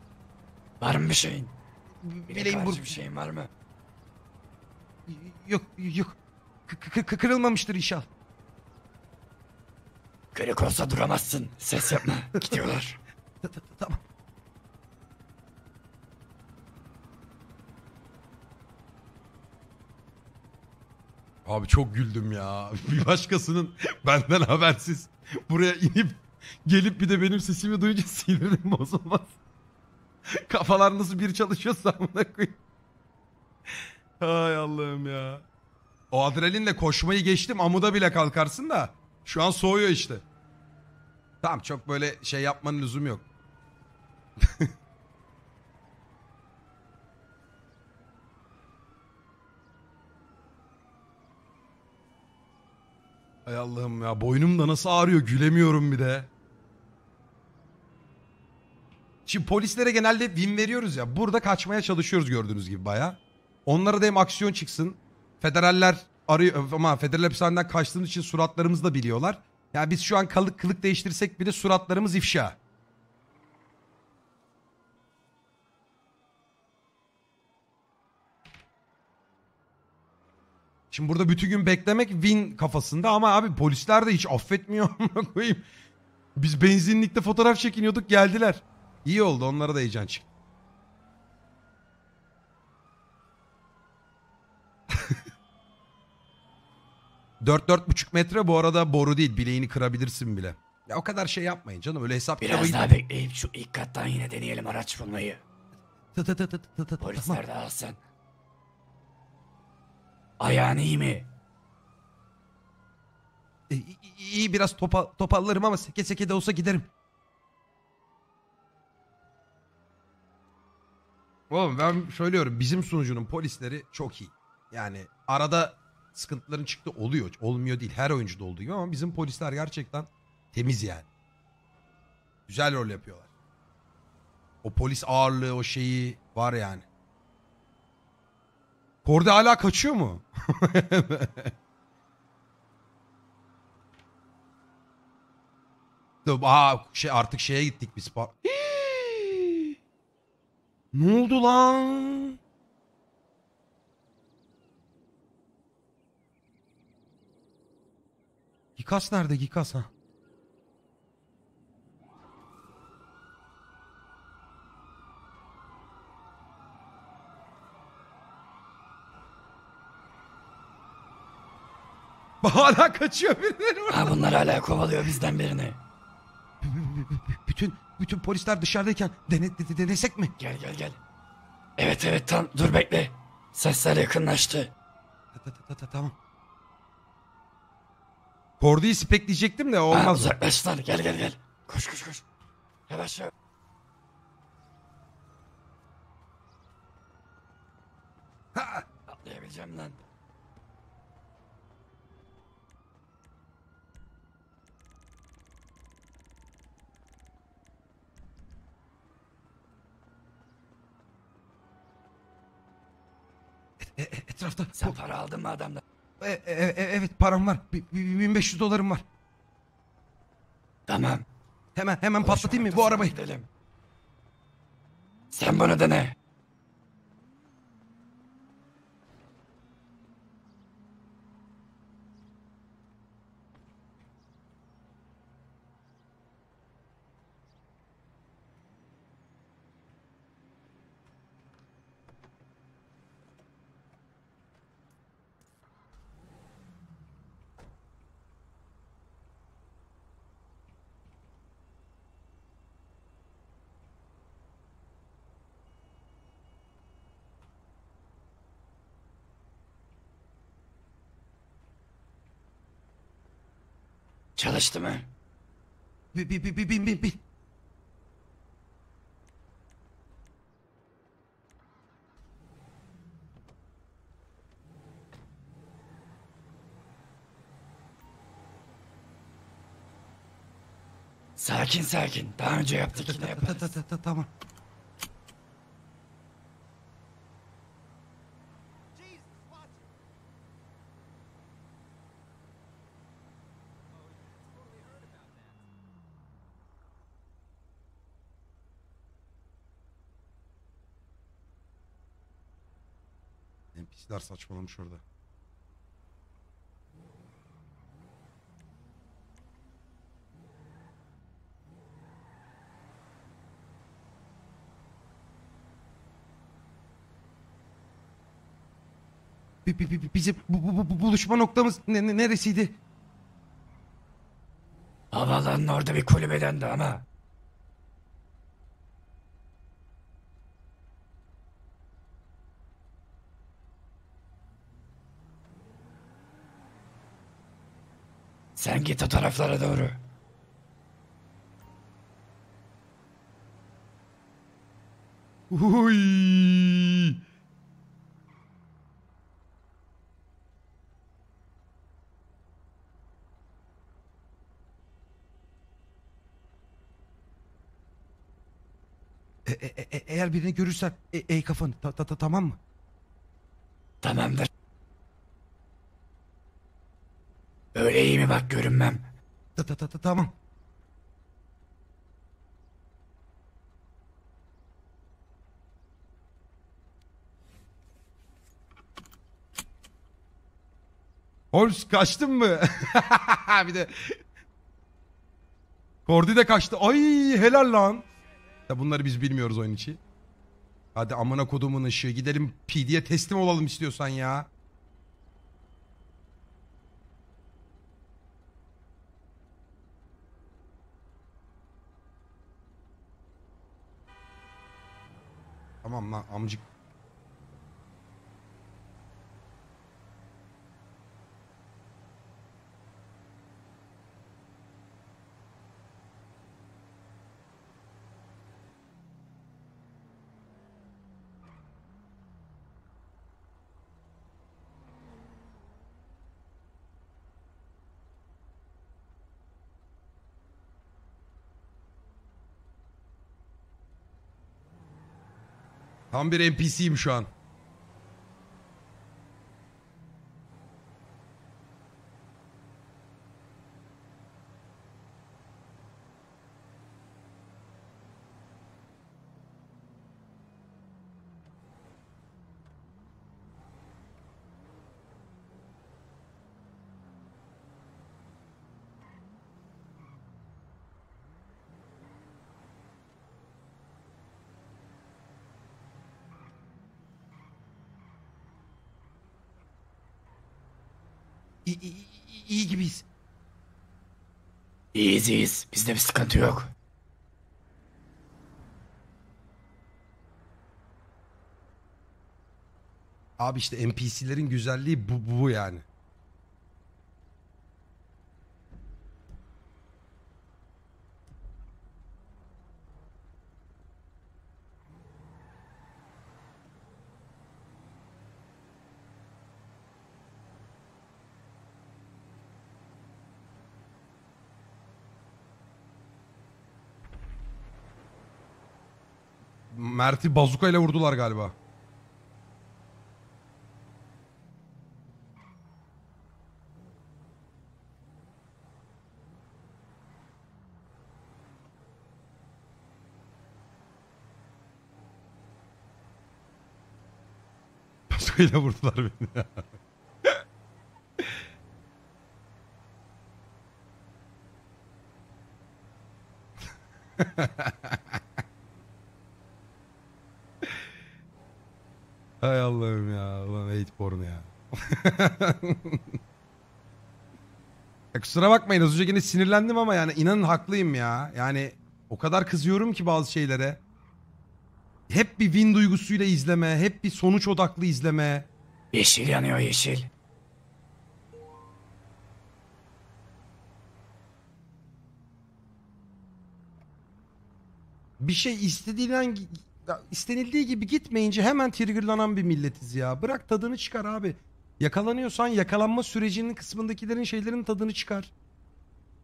Var mı bir şeyin? Bileğim karşı bur... bir şeyin var mı? Yok, yok. K- kırılmamıştır inşallah. Kırık olsa duramazsın. Ses yapma. [laughs] Gidiyorlar. Ta- ta- ta- Tamam. Abi çok güldüm ya. [laughs] Bir başkasının benden habersiz buraya inip gelip bir de benim sesimi duyunca [laughs] sinirim bozulmaz. [laughs] Kafalar nasıl bir çalışıyorsa amına koyayım. Hay Allah'ım ya. O adrenalinle koşmayı geçtim amuda bile kalkarsın da şu an soğuyor işte. Tamam çok böyle şey yapmanın lüzumu yok. [laughs] Hay Allah'ım ya boynum da nasıl ağrıyor gülemiyorum bir de. Şimdi polislere genelde win veriyoruz ya. Burada kaçmaya çalışıyoruz gördüğünüz gibi baya. Onlara da hem aksiyon çıksın. Federaller arıyor ama federal hapishaneden kaçtığımız için suratlarımızı da biliyorlar. Yani biz şu an kalık kılık değiştirsek bile suratlarımız ifşa. Şimdi burada bütün gün beklemek win kafasında ama abi polisler de hiç affetmiyor [laughs] koyayım. Biz benzinlikte fotoğraf çekiniyorduk geldiler. İyi oldu onlara da heyecan çıktı. [laughs] Dört dört buçuk metre bu arada boru değil bileğini kırabilirsin bile. Ya o kadar şey yapmayın canım öyle hesap Biraz kitabı- daha bekleyip şu ilk kattan yine deneyelim araç bulmayı. Tı tı tı tı tı tı tı. Polisler de alsın. Ayağın iyi mi? E, İyi biraz topa, topallarım ama seke seke de olsa giderim. Oğlum ben söylüyorum bizim sunucunun polisleri çok iyi. Yani arada sıkıntıların çıktı oluyor. Olmuyor değil her oyuncuda olduğu gibi ama bizim polisler gerçekten temiz yani. Güzel rol yapıyorlar. O polis ağırlığı o şeyi var yani. Korde hala kaçıyor mu? [laughs] Aa, şey artık şeye gittik biz. Hii! Ne oldu lan? Gikas nerede Gikas ha? Hala kaçıyor birileri var. Ha bunlar hala kovalıyor bizden birini. [laughs] Bütün polisler dışarıdayken dene, de- denesek mi? Gel gel gel. Evet evet tam dur bekle. Sesler yakınlaştı. Ta- ta- ta- ta- Tamam. Korduyu spekleyecektim de Ha, olmaz. uzaklaştılar gel gel gel. Koş koş koş. Yavaş yavaş. Ha! Atlayabileceğim lan. E- e- etrafta. Sen para aldın mı adamdan? e- e- e- evet param var. Bi- 1500 dolarım var. Tamam. Hemen hemen Ulaşım patlatayım mı bu arabayı? Gidelim. Sen bunu dene. Çalıştı mı? Bin bin bin bin bin bin. Sakin sakin. Daha önce yaptık yine yaparız. ta- ta- ta- Tamam. NPC'ler saçmalamış orada. Bi- bi- bi- Bizim bu, bu- bu- bu buluşma noktamız ne- ne- neresiydi? Havaalanının orada bir kulübedendi ama. Sen git o taraflara doğru. Uy. E, e- e- eğer birini görürsen e, ey kafanı ta- ta- ta- tamam mı? Tamamdır. Öyle iyi mi bak görünmem. Ta- ta- ta- ta- tamam. Holmes kaçtın mı? [laughs] bir de Kordi de kaçtı. Ay helal lan. Ya bunları biz bilmiyoruz oyun içi. Hadi amına kodumun ışığı gidelim PD'ye teslim olalım istiyorsan ya. Tamam amcık. Tam bir NPC'yim şu an. İyi, iyi, iyi- iyi gibiyiz. İyiyiz iyiyiz. Bizde bir sıkıntı yok. Abi işte NPC'lerin güzelliği bu, bu yani. Mert'i bazukayla vurdular galiba. [laughs] Bazukayla vurdular beni. Hay [laughs] ya kusura bakmayın az önce yine sinirlendim ama yani inanın haklıyım ya. Yani o kadar kızıyorum ki bazı şeylere. Hep bir win duygusuyla izleme, hep bir sonuç odaklı izleme. Yeşil yanıyor yeşil. Bir şey istediğinden istenildiği gibi gitmeyince hemen triggerlanan bir milletiz ya. Bırak tadını çıkar abi. Yakalanıyorsan yakalanma sürecinin kısmındakilerin şeylerin tadını çıkar.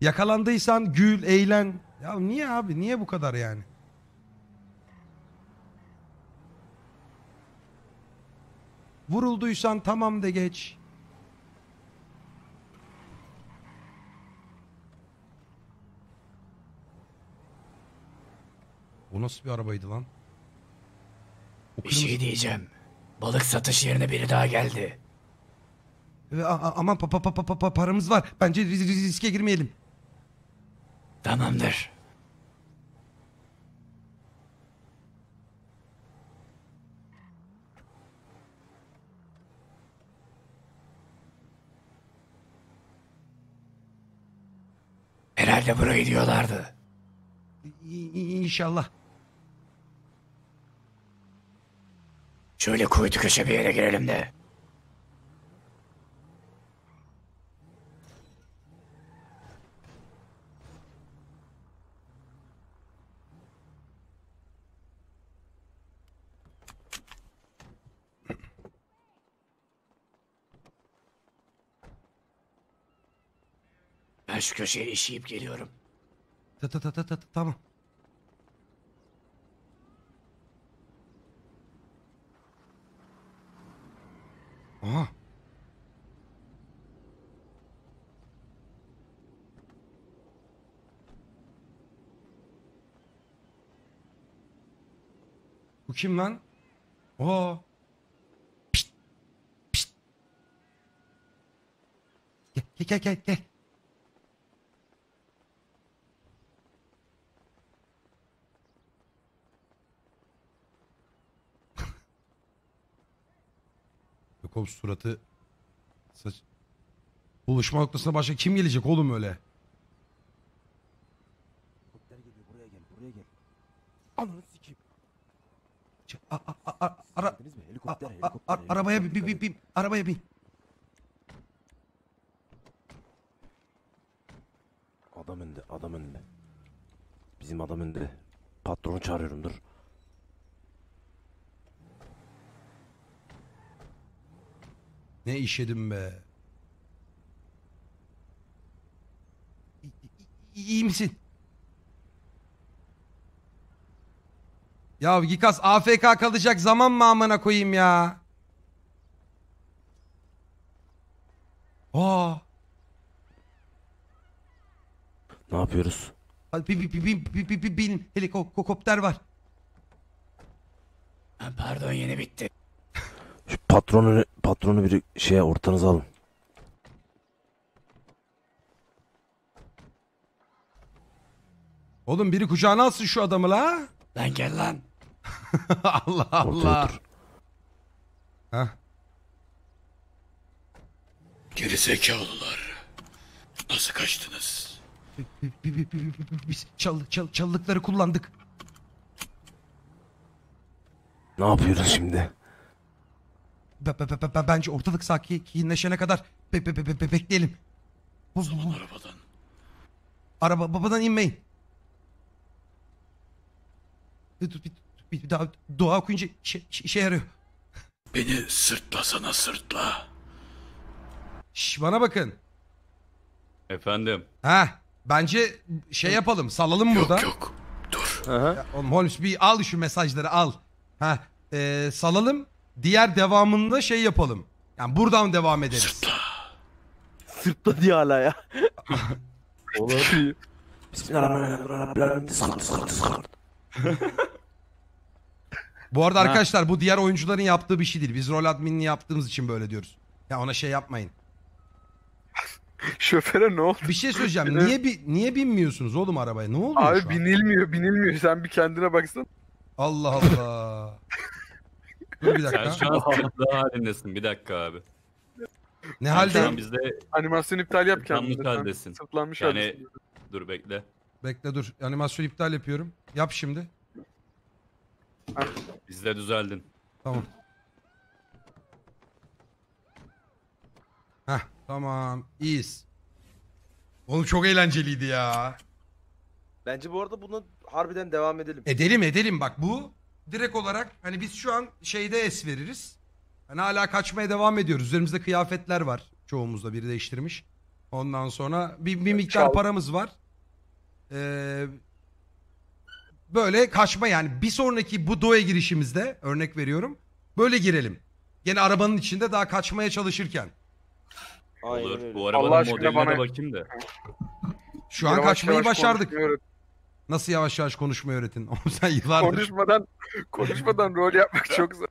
Yakalandıysan gül, eğlen. Ya niye abi? Niye bu kadar yani? Vurulduysan tamam de geç. O nasıl bir arabaydı lan? O Bir kırmızı- şey diyeceğim. Balık satış yerine biri daha geldi. E, a- aman pa- pa- pa- pa- pa- paramız var. Bence riz- riz- riske girmeyelim. Tamamdır. Herhalde burayı diyorlardı. İ- i- İnşallah. Şöyle kuytu köşe bir yere girelim de. Ben şu köşeye işeyip geliyorum. Ta ta ta ta ta ta- tamam. Aha. Bu kim lan? Oo. Pişt. Pişt. Gel gel gel gel. Oğlum suratı saç. Buluşma noktasına başka kim gelecek oğlum öyle? Helikopter geliyor buraya gel buraya gel. Ananı sikeyim. Ç- a- a- a- ara, Geldiniz mi? a- Helikopter a- helikopter. a- arabaya bin, helikopter, bin, bin, bin, arabaya bin. Adam önde adam önde. Bizim adam önde. Patronu çağırıyorum dur. Ne işedim be. İ- i- i- İyi misin? Ya Gikas AFK kalacak zaman mı amına koyayım ya? Aa, Ne yapıyoruz? bin, bin, bin, bin, bin, bin, bin, helikopter var. Pardon yeni bitti. Şu patronu patronu bir şeye ortanıza alın. Oğlum biri kucağına alsın şu adamı la. Lan gel lan. [laughs] Allah Ortaya Allah. otur. Heh. Geri zekalılar. Nasıl kaçtınız? Bi- bi- bi- bi- bi- Biz çal, çal, çalılıkları kullandık. Ne yapıyoruz şimdi? Be- be- be- be- Bence ortalık sakinleşene kadar be- be- be- be- be- bekleyelim. Bu, bu- bu- Arabadan. araba babadan inmeyin. Bir, bir, bir, bir daha dua okuyunca işe, işe yarıyor. Beni sırtlasana sırtla. Şş, bana bakın. Efendim. Ha, bence şey yapalım, salalım burada. yok. Dur. Ya, oğlum Holmes bir al şu mesajları al. Ha, e, salalım. Diğer devamında şey yapalım. Yani buradan devam ederiz. Sırtla diye hala ya. [laughs] Bismillahirrahmanirrahim. Bu arada arkadaşlar bu diğer oyuncuların yaptığı bir şey değil. Biz rol adminini yaptığımız için böyle diyoruz. Ya ona şey yapmayın. Şoföre ne oldu? Bir şey söyleyeceğim. Niye bi niye binmiyorsunuz oğlum arabaya? Ne oluyor Abi şu an? binilmiyor binilmiyor. Sen bir kendine baksana. Allah Allah. Dur bir Sen dakika. şu an sırtlı halindesin. Bir dakika abi. Ne halde? an bizde Animasyon iptal yap Sırtlanmış kendine. Sen haldesin. Sırtlanmış yani haldesin. dur bekle. Bekle dur. Animasyon iptal yapıyorum. Yap şimdi. Bizde düzeldin. Tamam. Heh tamam. İyiyiz. Oğlum çok eğlenceliydi ya. Bence bu arada bunu harbiden devam edelim. Edelim edelim bak bu direkt olarak hani biz şu an şeyde es veririz. Hani hala kaçmaya devam ediyoruz. Üzerimizde kıyafetler var. Çoğumuzda biri değiştirmiş. Ondan sonra bir, bir miktar paramız var. Ee, böyle kaçma yani bir sonraki bu doğa girişimizde örnek veriyorum. Böyle girelim. Gene arabanın içinde daha kaçmaya çalışırken. Aynen Olur. Bu Allah arabanın aşkına modeline bana- de bakayım da. Şu an Yavaş kaçmayı yavaş başardık. konuşmayı öğret- Nasıl yavaş yavaş konuşmayı öğretin? [laughs] Oğlum sen yıllardır. Konuşmadan konuşmadan [laughs] rol yapmak çok zor.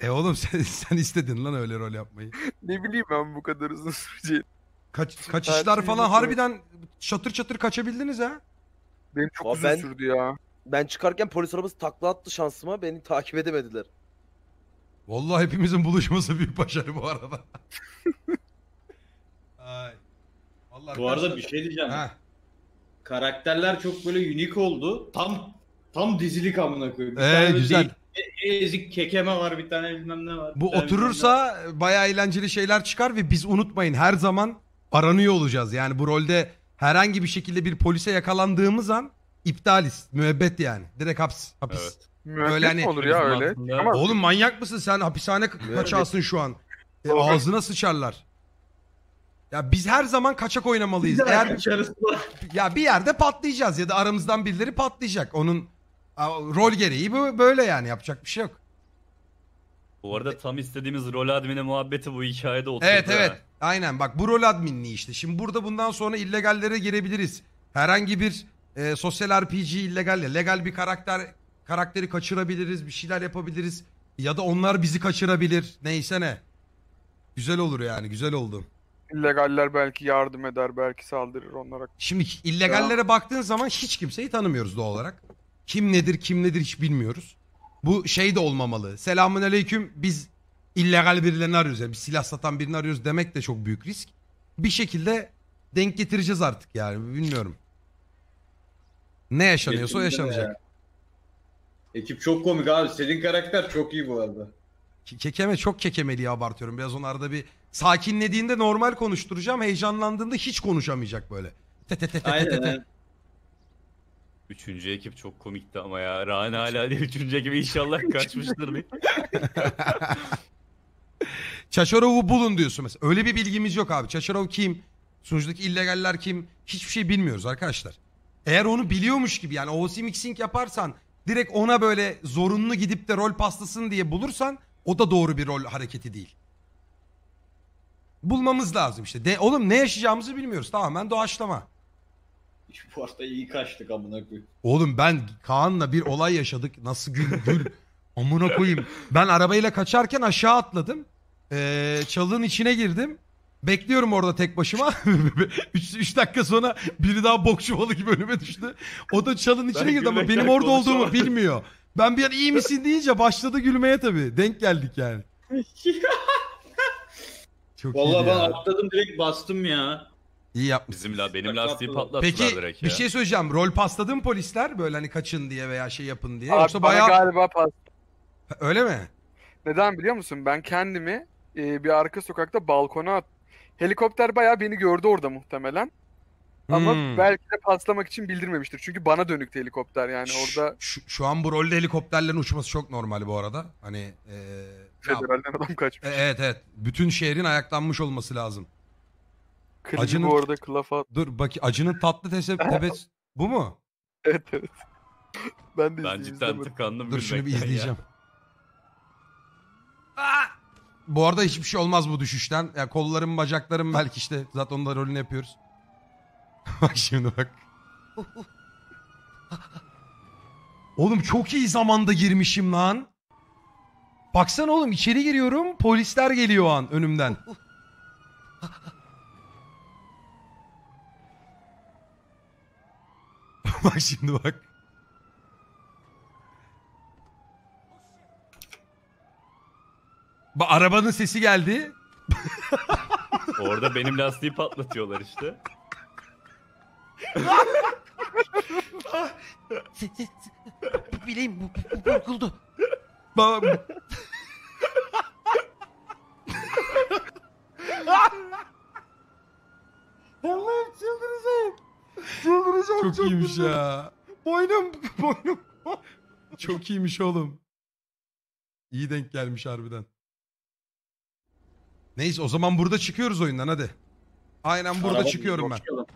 E oğlum sen, sen istedin lan öyle rol yapmayı. Ne bileyim ben bu kadar uzun süreceğini. Kaç, kaçışlar falan harbiden çatır çatır kaçabildiniz ha. Benim çok Abi uzun ben- sürdü ya. Ben çıkarken polis arabası takla attı şansıma. Beni takip edemediler. Vallahi hepimizin buluşması büyük başarı bu arada. [laughs] Ay. Vallahi Bu arada arkadaşlar- bir şey diyeceğim. Ha. Karakterler çok böyle unik oldu. Tam tam dizilik amına koyayım. Ee, güzel. değil- ezik kekeme var bir tane bilmem ne var. Bu oturursa bayağı eğlenceli şeyler çıkar ve biz unutmayın her zaman aranıyor olacağız. Yani bu rolde herhangi bir şekilde bir polise yakalandığımız an iptaliz. Müebbet yani. Direkt hapis. hapis. Evet. Öyle hani- olur ya öyle? Ama Oğlum manyak mısın sen? Hapishane ka- kaçağısın şu an. E, ağzına sıçarlar. Ya biz her zaman kaçak oynamalıyız. Eğer Kaçarız. ya bir yerde patlayacağız ya da aramızdan birileri patlayacak. Onun a, rol gereği bu böyle yani yapacak bir şey yok. Bu arada tam istediğimiz rol admini muhabbeti bu hikayede oturdu. Evet ha. evet. Aynen bak bu rol adminliği işte. Şimdi burada bundan sonra illegallere girebiliriz. Herhangi bir e, sosyal RPG illegal ya legal bir karakter karakteri kaçırabiliriz, bir şeyler yapabiliriz ya da onlar bizi kaçırabilir. Neyse ne. Güzel olur yani, güzel oldu. İllegaller belki yardım eder, belki saldırır onlara. Şimdi illegallere baktığın zaman hiç kimseyi tanımıyoruz doğal olarak. Kim nedir, kim nedir hiç bilmiyoruz. Bu şey de olmamalı. Selamun aleyküm biz illegal birilerini arıyoruz. Yani bir silah satan birini arıyoruz demek de çok büyük risk. Bir şekilde denk getireceğiz artık yani bilmiyorum. Ne yaşanıyorsa o Kesinlikle yaşanacak. Ekip çok komik abi. Senin karakter çok iyi bu arada. Ke- Kekeme çok kekemeliği abartıyorum. Biraz onu arada bir sakinlediğinde normal konuşturacağım. Heyecanlandığında hiç konuşamayacak böyle. Te te te te te te Aynen. te. aynen. Üçüncü ekip çok komikti ama ya. Rane hala değil. Üçüncü ekip inşallah [laughs] kaçmıştır diye. [laughs] Çaşarov'u bulun diyorsun mesela. Öyle bir bilgimiz yok abi. Çaşarov kim? Sunucudaki illegaller kim? Hiçbir şey bilmiyoruz arkadaşlar. Eğer onu biliyormuş gibi yani OC mixing yaparsan direkt ona böyle zorunlu gidip de rol pastasın diye bulursan o da doğru bir rol hareketi değil. Bulmamız lazım işte. De, oğlum ne yaşayacağımızı bilmiyoruz. Tamamen doğaçlama. [laughs] Bu arada iyi kaçtık amına koyayım. Oğlum ben Kaan'la bir olay yaşadık. Nasıl gül gül. Amına koyayım. Ben arabayla kaçarken aşağı atladım. Ee, çalının içine girdim. Bekliyorum orada tek başıma. [laughs] 3 dakika sonra biri daha bok çuvalı gibi önüme düştü. O da çalının içine Ben girdi ama gülmekten benim orada olduğumu konuşamadım. bilmiyor. Ben bir an iyi misin deyince başladı gülmeye tabii. Denk geldik yani. [laughs] Çok Vallahi ben ya. atladım direkt bastım ya. İyi yapmışsın. Bizim la benim lastiği patlattılar Peki direkt bir ya. şey söyleyeceğim. Rol pasladı mı polisler? Böyle hani kaçın diye veya şey yapın diye. Abi Yoksa bana bayağı... galiba pas. Öyle mi? Neden biliyor musun? Ben kendimi e, bir arka sokakta balkona at. Helikopter bayağı beni gördü orada muhtemelen. Ama Hmm. belki de paslamak için bildirmemiştir. Çünkü bana dönüktü helikopter yani Şu- orada Şu, şu an bu rolde helikopterlerin uçması çok normal bu arada. Hani eee, federalden adam kaçmış. e- evet evet. Bütün şehrin ayaklanmış olması lazım. Klibi Acının- bu arada kılafa. Dur bak acının tatlı tese [laughs] tebes bu mu? Evet evet. Ben de Ben izleyeyim, cidden izlemedim. tıkandım Dur şunu bir gülmekten ya. izleyeceğim. Aa! Bu arada hiçbir şey olmaz bu düşüşten. Ya kollarım, bacaklarım belki işte zaten onun da rolünü yapıyoruz. [laughs] bak şimdi bak. Oğlum çok iyi zamanda girmişim lan. Baksana oğlum içeri giriyorum polisler geliyor o an önümden. [laughs] bak şimdi bak. Bak arabanın sesi geldi. [laughs] Orada benim lastiği patlatıyorlar işte. [laughs] Bileyim bu, bu, bu burkuldu. Bak. Allah'ım çıldıracağım. Çıldıracağım Çok iyiymiş ya. Boynum, [laughs] boynum. Çok iyiymiş oğlum. İyi denk gelmiş harbiden. Neyse o zaman burada çıkıyoruz oyundan hadi. Aynen burada Araba çıkıyorum ben. başlayalım.